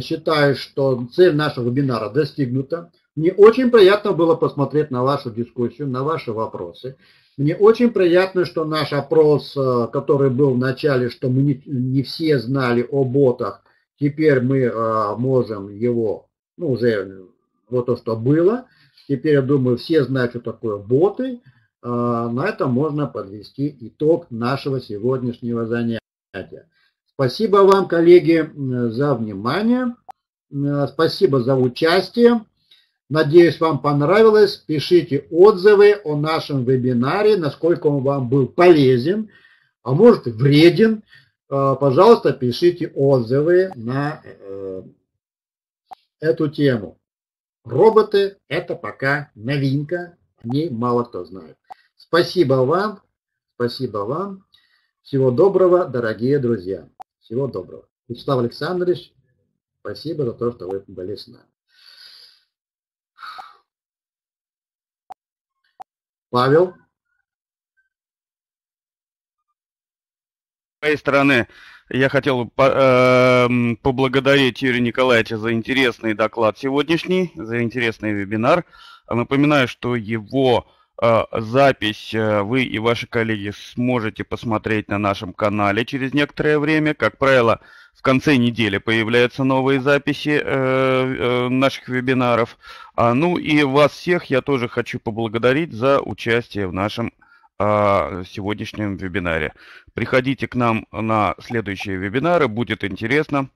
считаю, что цель нашего вебинара достигнута. Мне очень приятно было посмотреть на вашу дискуссию, на ваши вопросы. Мне очень приятно, что наш опрос, а, который был в начале, что мы не, не все знали о ботах, теперь мы можем его, ну уже вот то, что было. Теперь, я думаю, все знают, что такое боты. А, на этом можно подвести итог нашего сегодняшнего занятия. Спасибо вам, коллеги, за внимание. Спасибо за участие. Надеюсь, вам понравилось. Пишите отзывы о нашем вебинаре, насколько он вам был полезен, а может вреден. А, пожалуйста, пишите отзывы на э, эту тему. Роботы – это пока новинка, о ней мало кто знает. Спасибо вам, спасибо вам. Всего доброго, дорогие друзья. Всего доброго. Вячеслав Александрович, спасибо за то, что вы были с нами. Павел. С моей стороны, я хотел эм, поблагодарить Юрия Николаевича за интересный доклад сегодняшний, за интересный вебинар. Напоминаю, что его а, запись э, вы и ваши коллеги сможете посмотреть на нашем канале через некоторое время. Как правило, в конце недели появляются новые записи э, э, наших вебинаров. А, ну и вас всех я тоже хочу поблагодарить за участие в нашем а, сегодняшнем вебинаре. Приходите к нам на следующие вебинары, будет интересно.